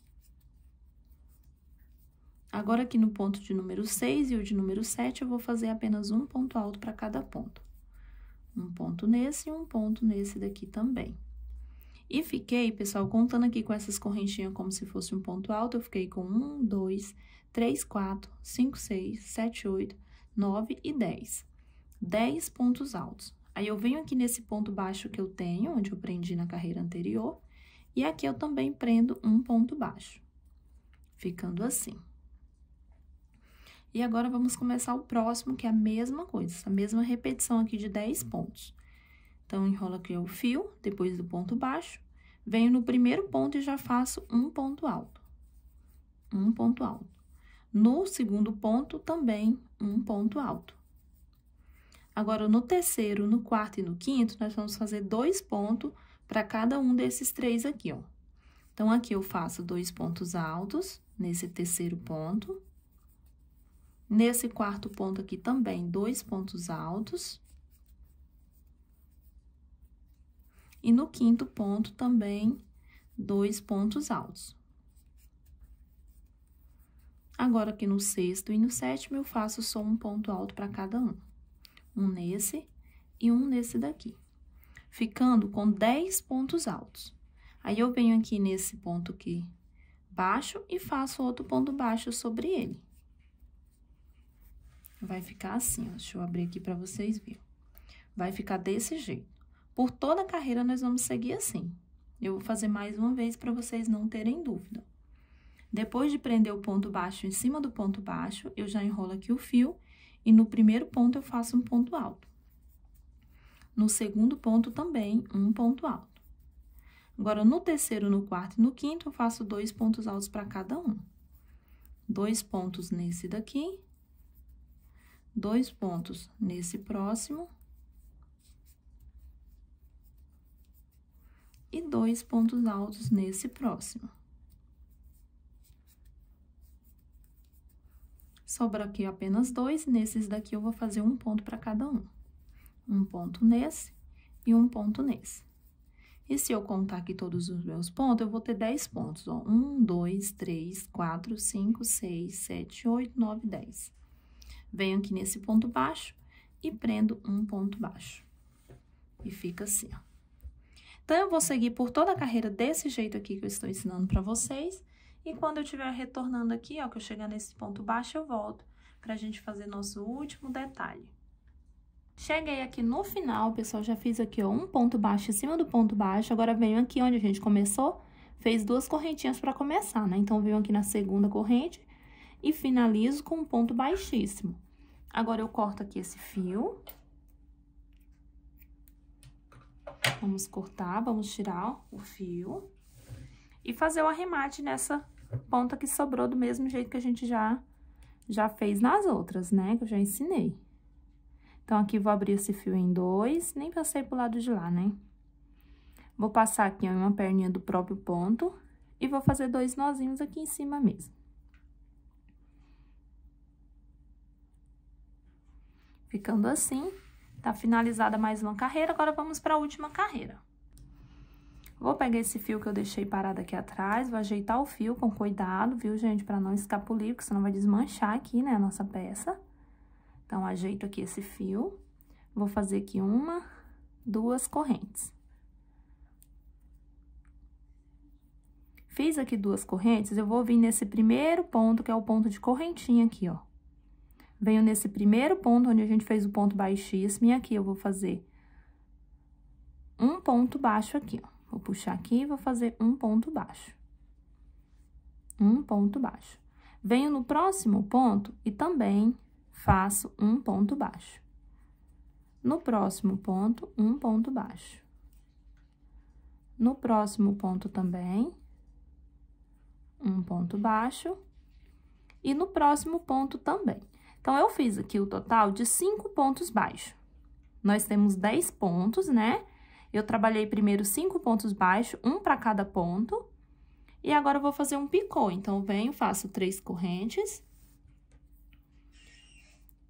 Agora, aqui no ponto de número 6 e o de número 7, eu vou fazer apenas um ponto alto para cada ponto. Um ponto nesse e um ponto nesse daqui também. E fiquei, pessoal, contando aqui com essas correntinhas como se fosse um ponto alto, eu fiquei com 1, 2, 3, 4, 5, 6, 7, 8, 9 e 10. 10 pontos altos. Aí, eu venho aqui nesse ponto baixo que eu tenho, onde eu prendi na carreira anterior, e aqui eu também prendo um ponto baixo, ficando assim. E agora, vamos começar o próximo, que é a mesma coisa, essa mesma repetição aqui de 10 pontos. Então, enrola aqui o fio, depois do ponto baixo, venho no primeiro ponto e já faço um ponto alto. Um ponto alto. No segundo ponto, também um ponto alto. Agora, no terceiro, no quarto e no quinto, nós vamos fazer dois pontos para cada um desses três aqui, ó. Então, aqui eu faço dois pontos altos, nesse terceiro ponto. Nesse quarto ponto aqui também, dois pontos altos. E no quinto ponto também, dois pontos altos. Agora, aqui no sexto e no sétimo, eu faço só um ponto alto para cada um. Um nesse e um nesse daqui. Ficando com 10 pontos altos. Aí, eu venho aqui nesse ponto aqui baixo e faço outro ponto baixo sobre ele. Vai ficar assim, ó. Deixa eu abrir aqui para vocês verem. Vai ficar desse jeito. Por toda a carreira, nós vamos seguir assim. Eu vou fazer mais uma vez para vocês não terem dúvida. Depois de prender o ponto baixo em cima do ponto baixo, eu já enrolo aqui o fio e no primeiro ponto eu faço um ponto alto. No segundo ponto também, um ponto alto. Agora, no terceiro, no quarto e no quinto, eu faço dois pontos altos para cada um. Dois pontos nesse daqui, dois pontos nesse próximo e dois pontos altos nesse próximo. Sobra aqui apenas dois, nesses daqui eu vou fazer um ponto para cada um. Um ponto nesse e um ponto nesse. E se eu contar aqui todos os meus pontos, eu vou ter 10 pontos, ó. 1, 2, 3, 4, 5, 6, 7, 8, 9, 10. Venho aqui nesse ponto baixo e prendo um ponto baixo. E fica assim, ó. Então, eu vou seguir por toda a carreira desse jeito aqui que eu estou ensinando para vocês. E quando eu estiver retornando aqui, ó, que eu chegar nesse ponto baixo, eu volto para a gente fazer nosso último detalhe. Cheguei aqui no final, pessoal, já fiz aqui, ó, um ponto baixo em cima do ponto baixo. Agora, venho aqui onde a gente começou, fez duas correntinhas para começar, né? Então, venho aqui na segunda corrente e finalizo com um ponto baixíssimo. Agora, eu corto aqui esse fio Vamos cortar, vamos tirar o fio e fazer o arremate nessa ponta que sobrou do mesmo jeito que a gente já, já fez nas outras, né? Que eu já ensinei. Então, aqui vou abrir esse fio em dois, nem passei pro lado de lá, né? Vou passar aqui uma perninha do próprio ponto e vou fazer dois nozinhos aqui em cima mesmo. Ficando assim. Tá finalizada mais uma carreira, agora vamos para a última carreira. Vou pegar esse fio que eu deixei parado aqui atrás, vou ajeitar o fio com cuidado, viu, gente? Para não escapulir, porque senão vai desmanchar aqui, né, a nossa peça. Então, ajeito aqui esse fio. Vou fazer aqui uma, duas correntes. Fiz aqui duas correntes, eu vou vir nesse primeiro ponto, que é o ponto de correntinha aqui, ó. Venho nesse primeiro ponto, onde a gente fez o ponto baixíssimo, e aqui eu vou fazer um ponto baixo aqui, ó. Vou puxar aqui e vou fazer um ponto baixo. Um ponto baixo. Venho no próximo ponto e também faço um ponto baixo. No próximo ponto, um ponto baixo. No próximo ponto também, um ponto baixo. E no próximo ponto também. Então, eu fiz aqui o total de cinco pontos baixos. Nós temos 10 pontos, né? Eu trabalhei primeiro cinco pontos baixos, um para cada ponto. E agora, eu vou fazer um picô. Então, venho, faço três correntes.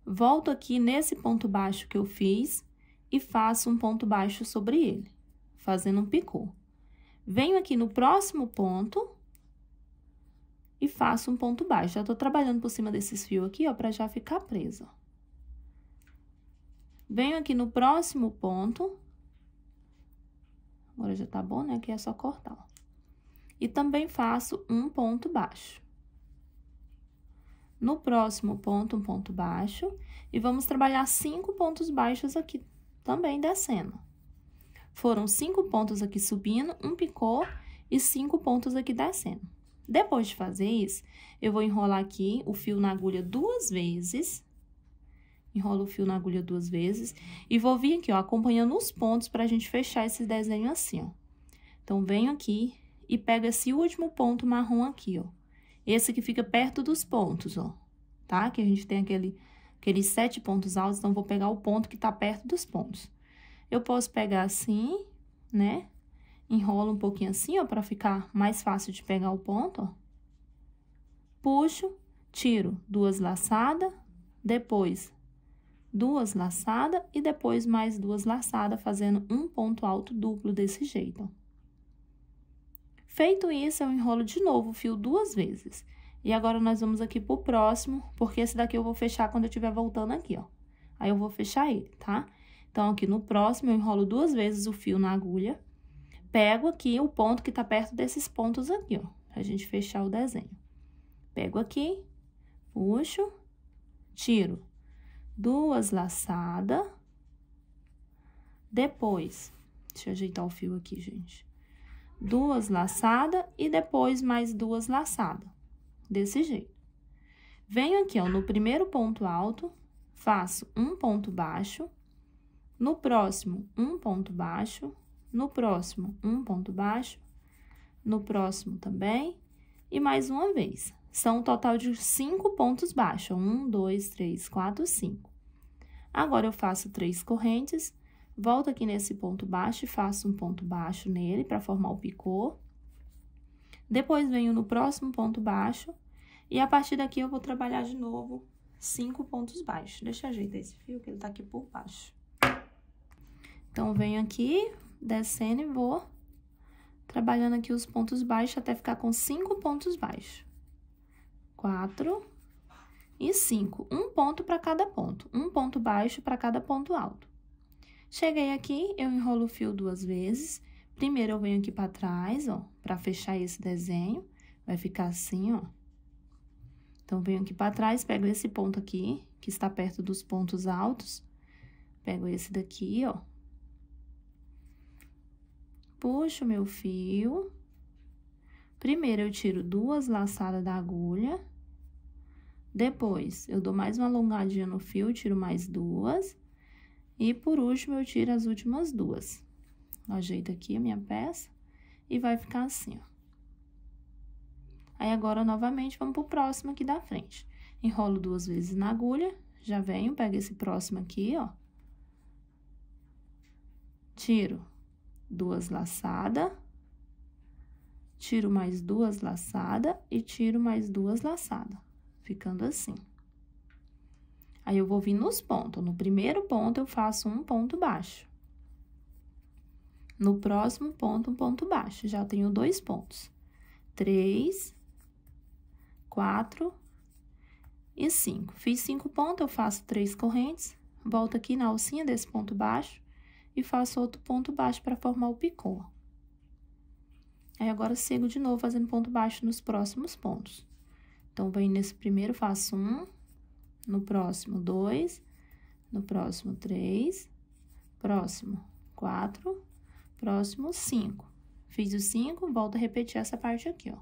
Volto aqui nesse ponto baixo que eu fiz e faço um ponto baixo sobre ele, fazendo um picô. Venho aqui no próximo ponto e faço um ponto baixo. Já tô trabalhando por cima desses fios aqui, ó, pra já ficar preso. Venho aqui no próximo ponto. Agora já tá bom, né? Aqui é só cortar, ó. E também faço um ponto baixo. No próximo ponto, um ponto baixo. E vamos trabalhar cinco pontos baixos aqui, também descendo. Foram cinco pontos aqui subindo, um picô e cinco pontos aqui descendo. Depois de fazer isso, eu vou enrolar aqui o fio na agulha duas vezes. Enrolo o fio na agulha duas vezes. E vou vir aqui, ó, acompanhando os pontos pra gente fechar esse desenho assim, ó. Então, venho aqui e pego esse último ponto marrom aqui, ó. Esse que fica perto dos pontos, ó, tá? Que a gente tem aquele, aqueles sete pontos altos, então, vou pegar o ponto que tá perto dos pontos. Eu posso pegar assim, né? Enrolo um pouquinho assim, ó, pra ficar mais fácil de pegar o ponto, ó. Puxo, tiro duas laçadas, depois duas laçadas e depois mais duas laçadas, fazendo um ponto alto duplo desse jeito, ó. Feito isso, eu enrolo de novo o fio duas vezes. E agora, nós vamos aqui pro próximo, porque esse daqui eu vou fechar quando eu estiver voltando aqui, ó. Aí, eu vou fechar ele, tá? Então, aqui no próximo, eu enrolo duas vezes o fio na agulha. Pego aqui o ponto que tá perto desses pontos aqui, ó. Pra gente fechar o desenho. Pego aqui, puxo, tiro duas laçadas. Depois, deixa eu ajeitar o fio aqui, gente duas laçadas e depois mais duas laçadas, desse jeito. Venho aqui, ó, no primeiro ponto alto, faço um ponto baixo, no próximo, um ponto baixo, no próximo, um ponto baixo, no próximo também, e mais uma vez. São um total de cinco pontos baixos, um, dois, três, quatro, cinco. Agora, eu faço três correntes Volto aqui nesse ponto baixo e faço um ponto baixo nele para formar o picô. Depois, venho no próximo ponto baixo e a partir daqui eu vou trabalhar de novo cinco pontos baixos. Deixa eu ajeitar esse fio, que ele tá aqui por baixo. Então, venho aqui, descendo e vou trabalhando aqui os pontos baixos até ficar com cinco pontos baixos. Quatro e cinco. Um ponto para cada ponto. Um ponto baixo para cada ponto alto. Cheguei aqui, eu enrolo o fio duas vezes. Primeiro, eu venho aqui pra trás, ó, pra fechar esse desenho. Vai ficar assim, ó. Então, venho aqui pra trás, pego esse ponto aqui, que está perto dos pontos altos. Pego esse daqui, ó. Puxo meu fio. Primeiro, eu tiro duas laçadas da agulha. Depois, eu dou mais uma alongadinha no fio, tiro mais duas. E por último, eu tiro as últimas duas. Ajeito aqui a minha peça e vai ficar assim, ó. Aí, agora, novamente, vamos pro próximo aqui da frente. Enrolo duas vezes na agulha, já venho, pego esse próximo aqui, ó. Tiro duas laçadas, tiro mais duas laçadas e tiro mais duas laçadas, ficando assim. Aí, eu vou vir nos pontos. No primeiro ponto, eu faço um ponto baixo. No próximo ponto, um ponto baixo. Já tenho dois pontos. Três, quatro e cinco. Fiz cinco pontos, eu faço três correntes, volto aqui na alcinha desse ponto baixo e faço outro ponto baixo para formar o picô. Aí, agora, sigo de novo fazendo ponto baixo nos próximos pontos. Então, venho nesse primeiro, faço um, no próximo, dois, no próximo, três, próximo, quatro, próximo, cinco. Fiz os cinco, volto a repetir essa parte aqui, ó.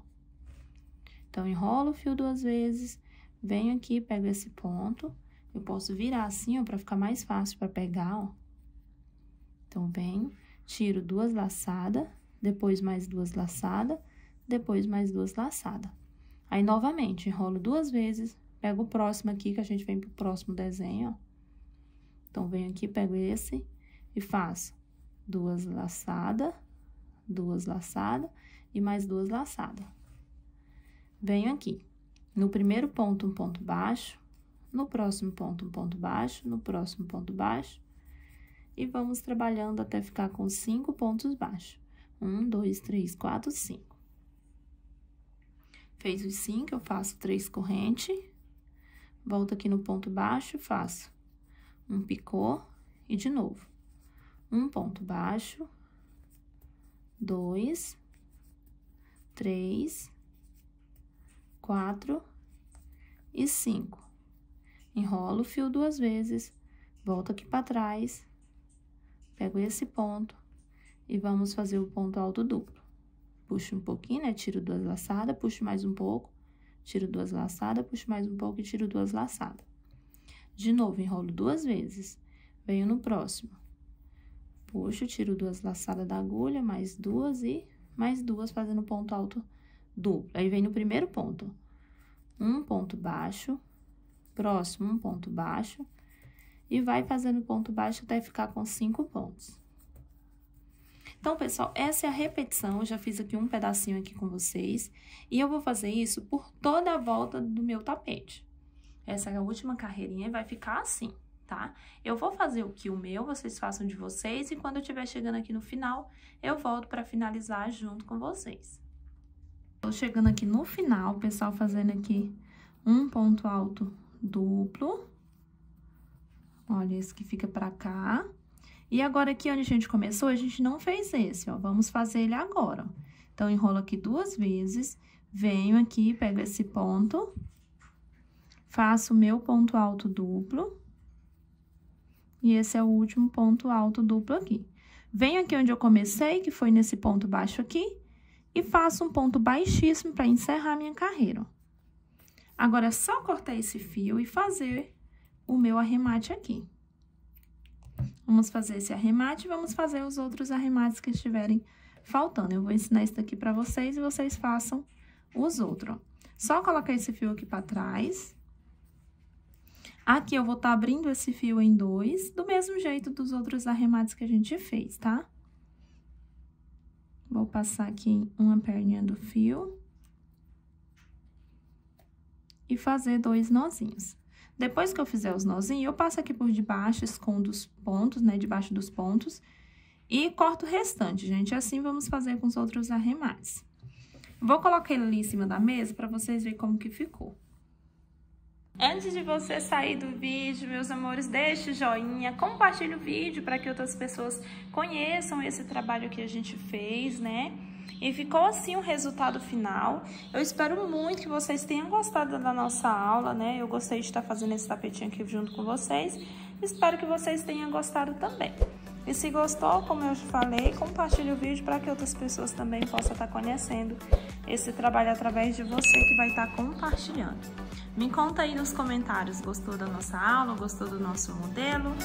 Então, enrolo o fio duas vezes, venho aqui, pego esse ponto, eu posso virar assim, ó, pra ficar mais fácil pra pegar, ó. Então, venho, tiro duas laçadas, depois mais duas laçadas, depois mais duas laçadas. Aí, novamente, enrolo duas vezes, Pego o próximo aqui, que a gente vem pro próximo desenho, ó. Então, venho aqui, pego esse e faço duas laçadas, duas laçadas e mais duas laçadas. Venho aqui. No primeiro ponto, um ponto baixo. No próximo ponto, um ponto baixo. No próximo ponto baixo. E vamos trabalhando até ficar com cinco pontos baixos. Um, dois, três, quatro, cinco. Fez os cinco, eu faço três correntes volto aqui no ponto baixo, faço um picô e de novo, um ponto baixo, dois, três, quatro e cinco. Enrolo o fio duas vezes, volto aqui para trás, pego esse ponto e vamos fazer o ponto alto duplo. puxo um pouquinho, né? Tiro duas laçadas, puxo mais um pouco, tiro duas laçadas, puxo mais um pouco e tiro duas laçadas. De novo, enrolo duas vezes. Venho no próximo. Puxo, tiro duas laçadas da agulha, mais duas e mais duas, fazendo ponto alto duplo. Aí, vem no primeiro ponto. Um ponto baixo, próximo, um ponto baixo, e vai fazendo ponto baixo até ficar com cinco pontos. Então, pessoal, essa é a repetição. Eu já fiz aqui um pedacinho aqui com vocês. E eu vou fazer isso por toda a volta do meu tapete. Essa é a última carreirinha e vai ficar assim, tá? Eu vou fazer o que o meu, vocês façam de vocês. E quando eu estiver chegando aqui no final, eu volto para finalizar junto com vocês. Tô chegando aqui no final, pessoal, fazendo aqui um ponto alto duplo. Olha, esse que fica pra cá. E agora, aqui onde a gente começou, a gente não fez esse, ó. Vamos fazer ele agora. Então, enrolo aqui duas vezes, venho aqui, pego esse ponto, faço o meu ponto alto duplo. E esse é o último ponto alto duplo aqui. Venho aqui onde eu comecei, que foi nesse ponto baixo aqui, e faço um ponto baixíssimo para encerrar minha carreira. Agora, é só cortar esse fio e fazer o meu arremate aqui. Vamos fazer esse arremate e vamos fazer os outros arremates que estiverem faltando. Eu vou ensinar isso daqui para vocês e vocês façam os outros. Só colocar esse fio aqui para trás. Aqui eu vou estar tá abrindo esse fio em dois, do mesmo jeito dos outros arremates que a gente fez, tá? Vou passar aqui uma perninha do fio. E fazer dois nozinhos. Depois que eu fizer os nozinhos, eu passo aqui por debaixo, escondo os pontos, né, debaixo dos pontos, e corto o restante, gente. Assim, vamos fazer com os outros arremates. Vou colocar ele ali em cima da mesa para vocês verem como que ficou. Antes de você sair do vídeo, meus amores, deixe joinha, compartilhe o vídeo para que outras pessoas conheçam esse trabalho que a gente fez, né? E ficou assim o resultado final. Eu espero muito que vocês tenham gostado da nossa aula, né? Eu gostei de estar fazendo esse tapetinho aqui junto com vocês. Espero que vocês tenham gostado também. E se gostou, como eu falei, compartilhe o vídeo para que outras pessoas também possam estar conhecendo esse trabalho através de você que vai estar compartilhando. Me conta aí nos comentários, gostou da nossa aula, gostou do nosso modelo?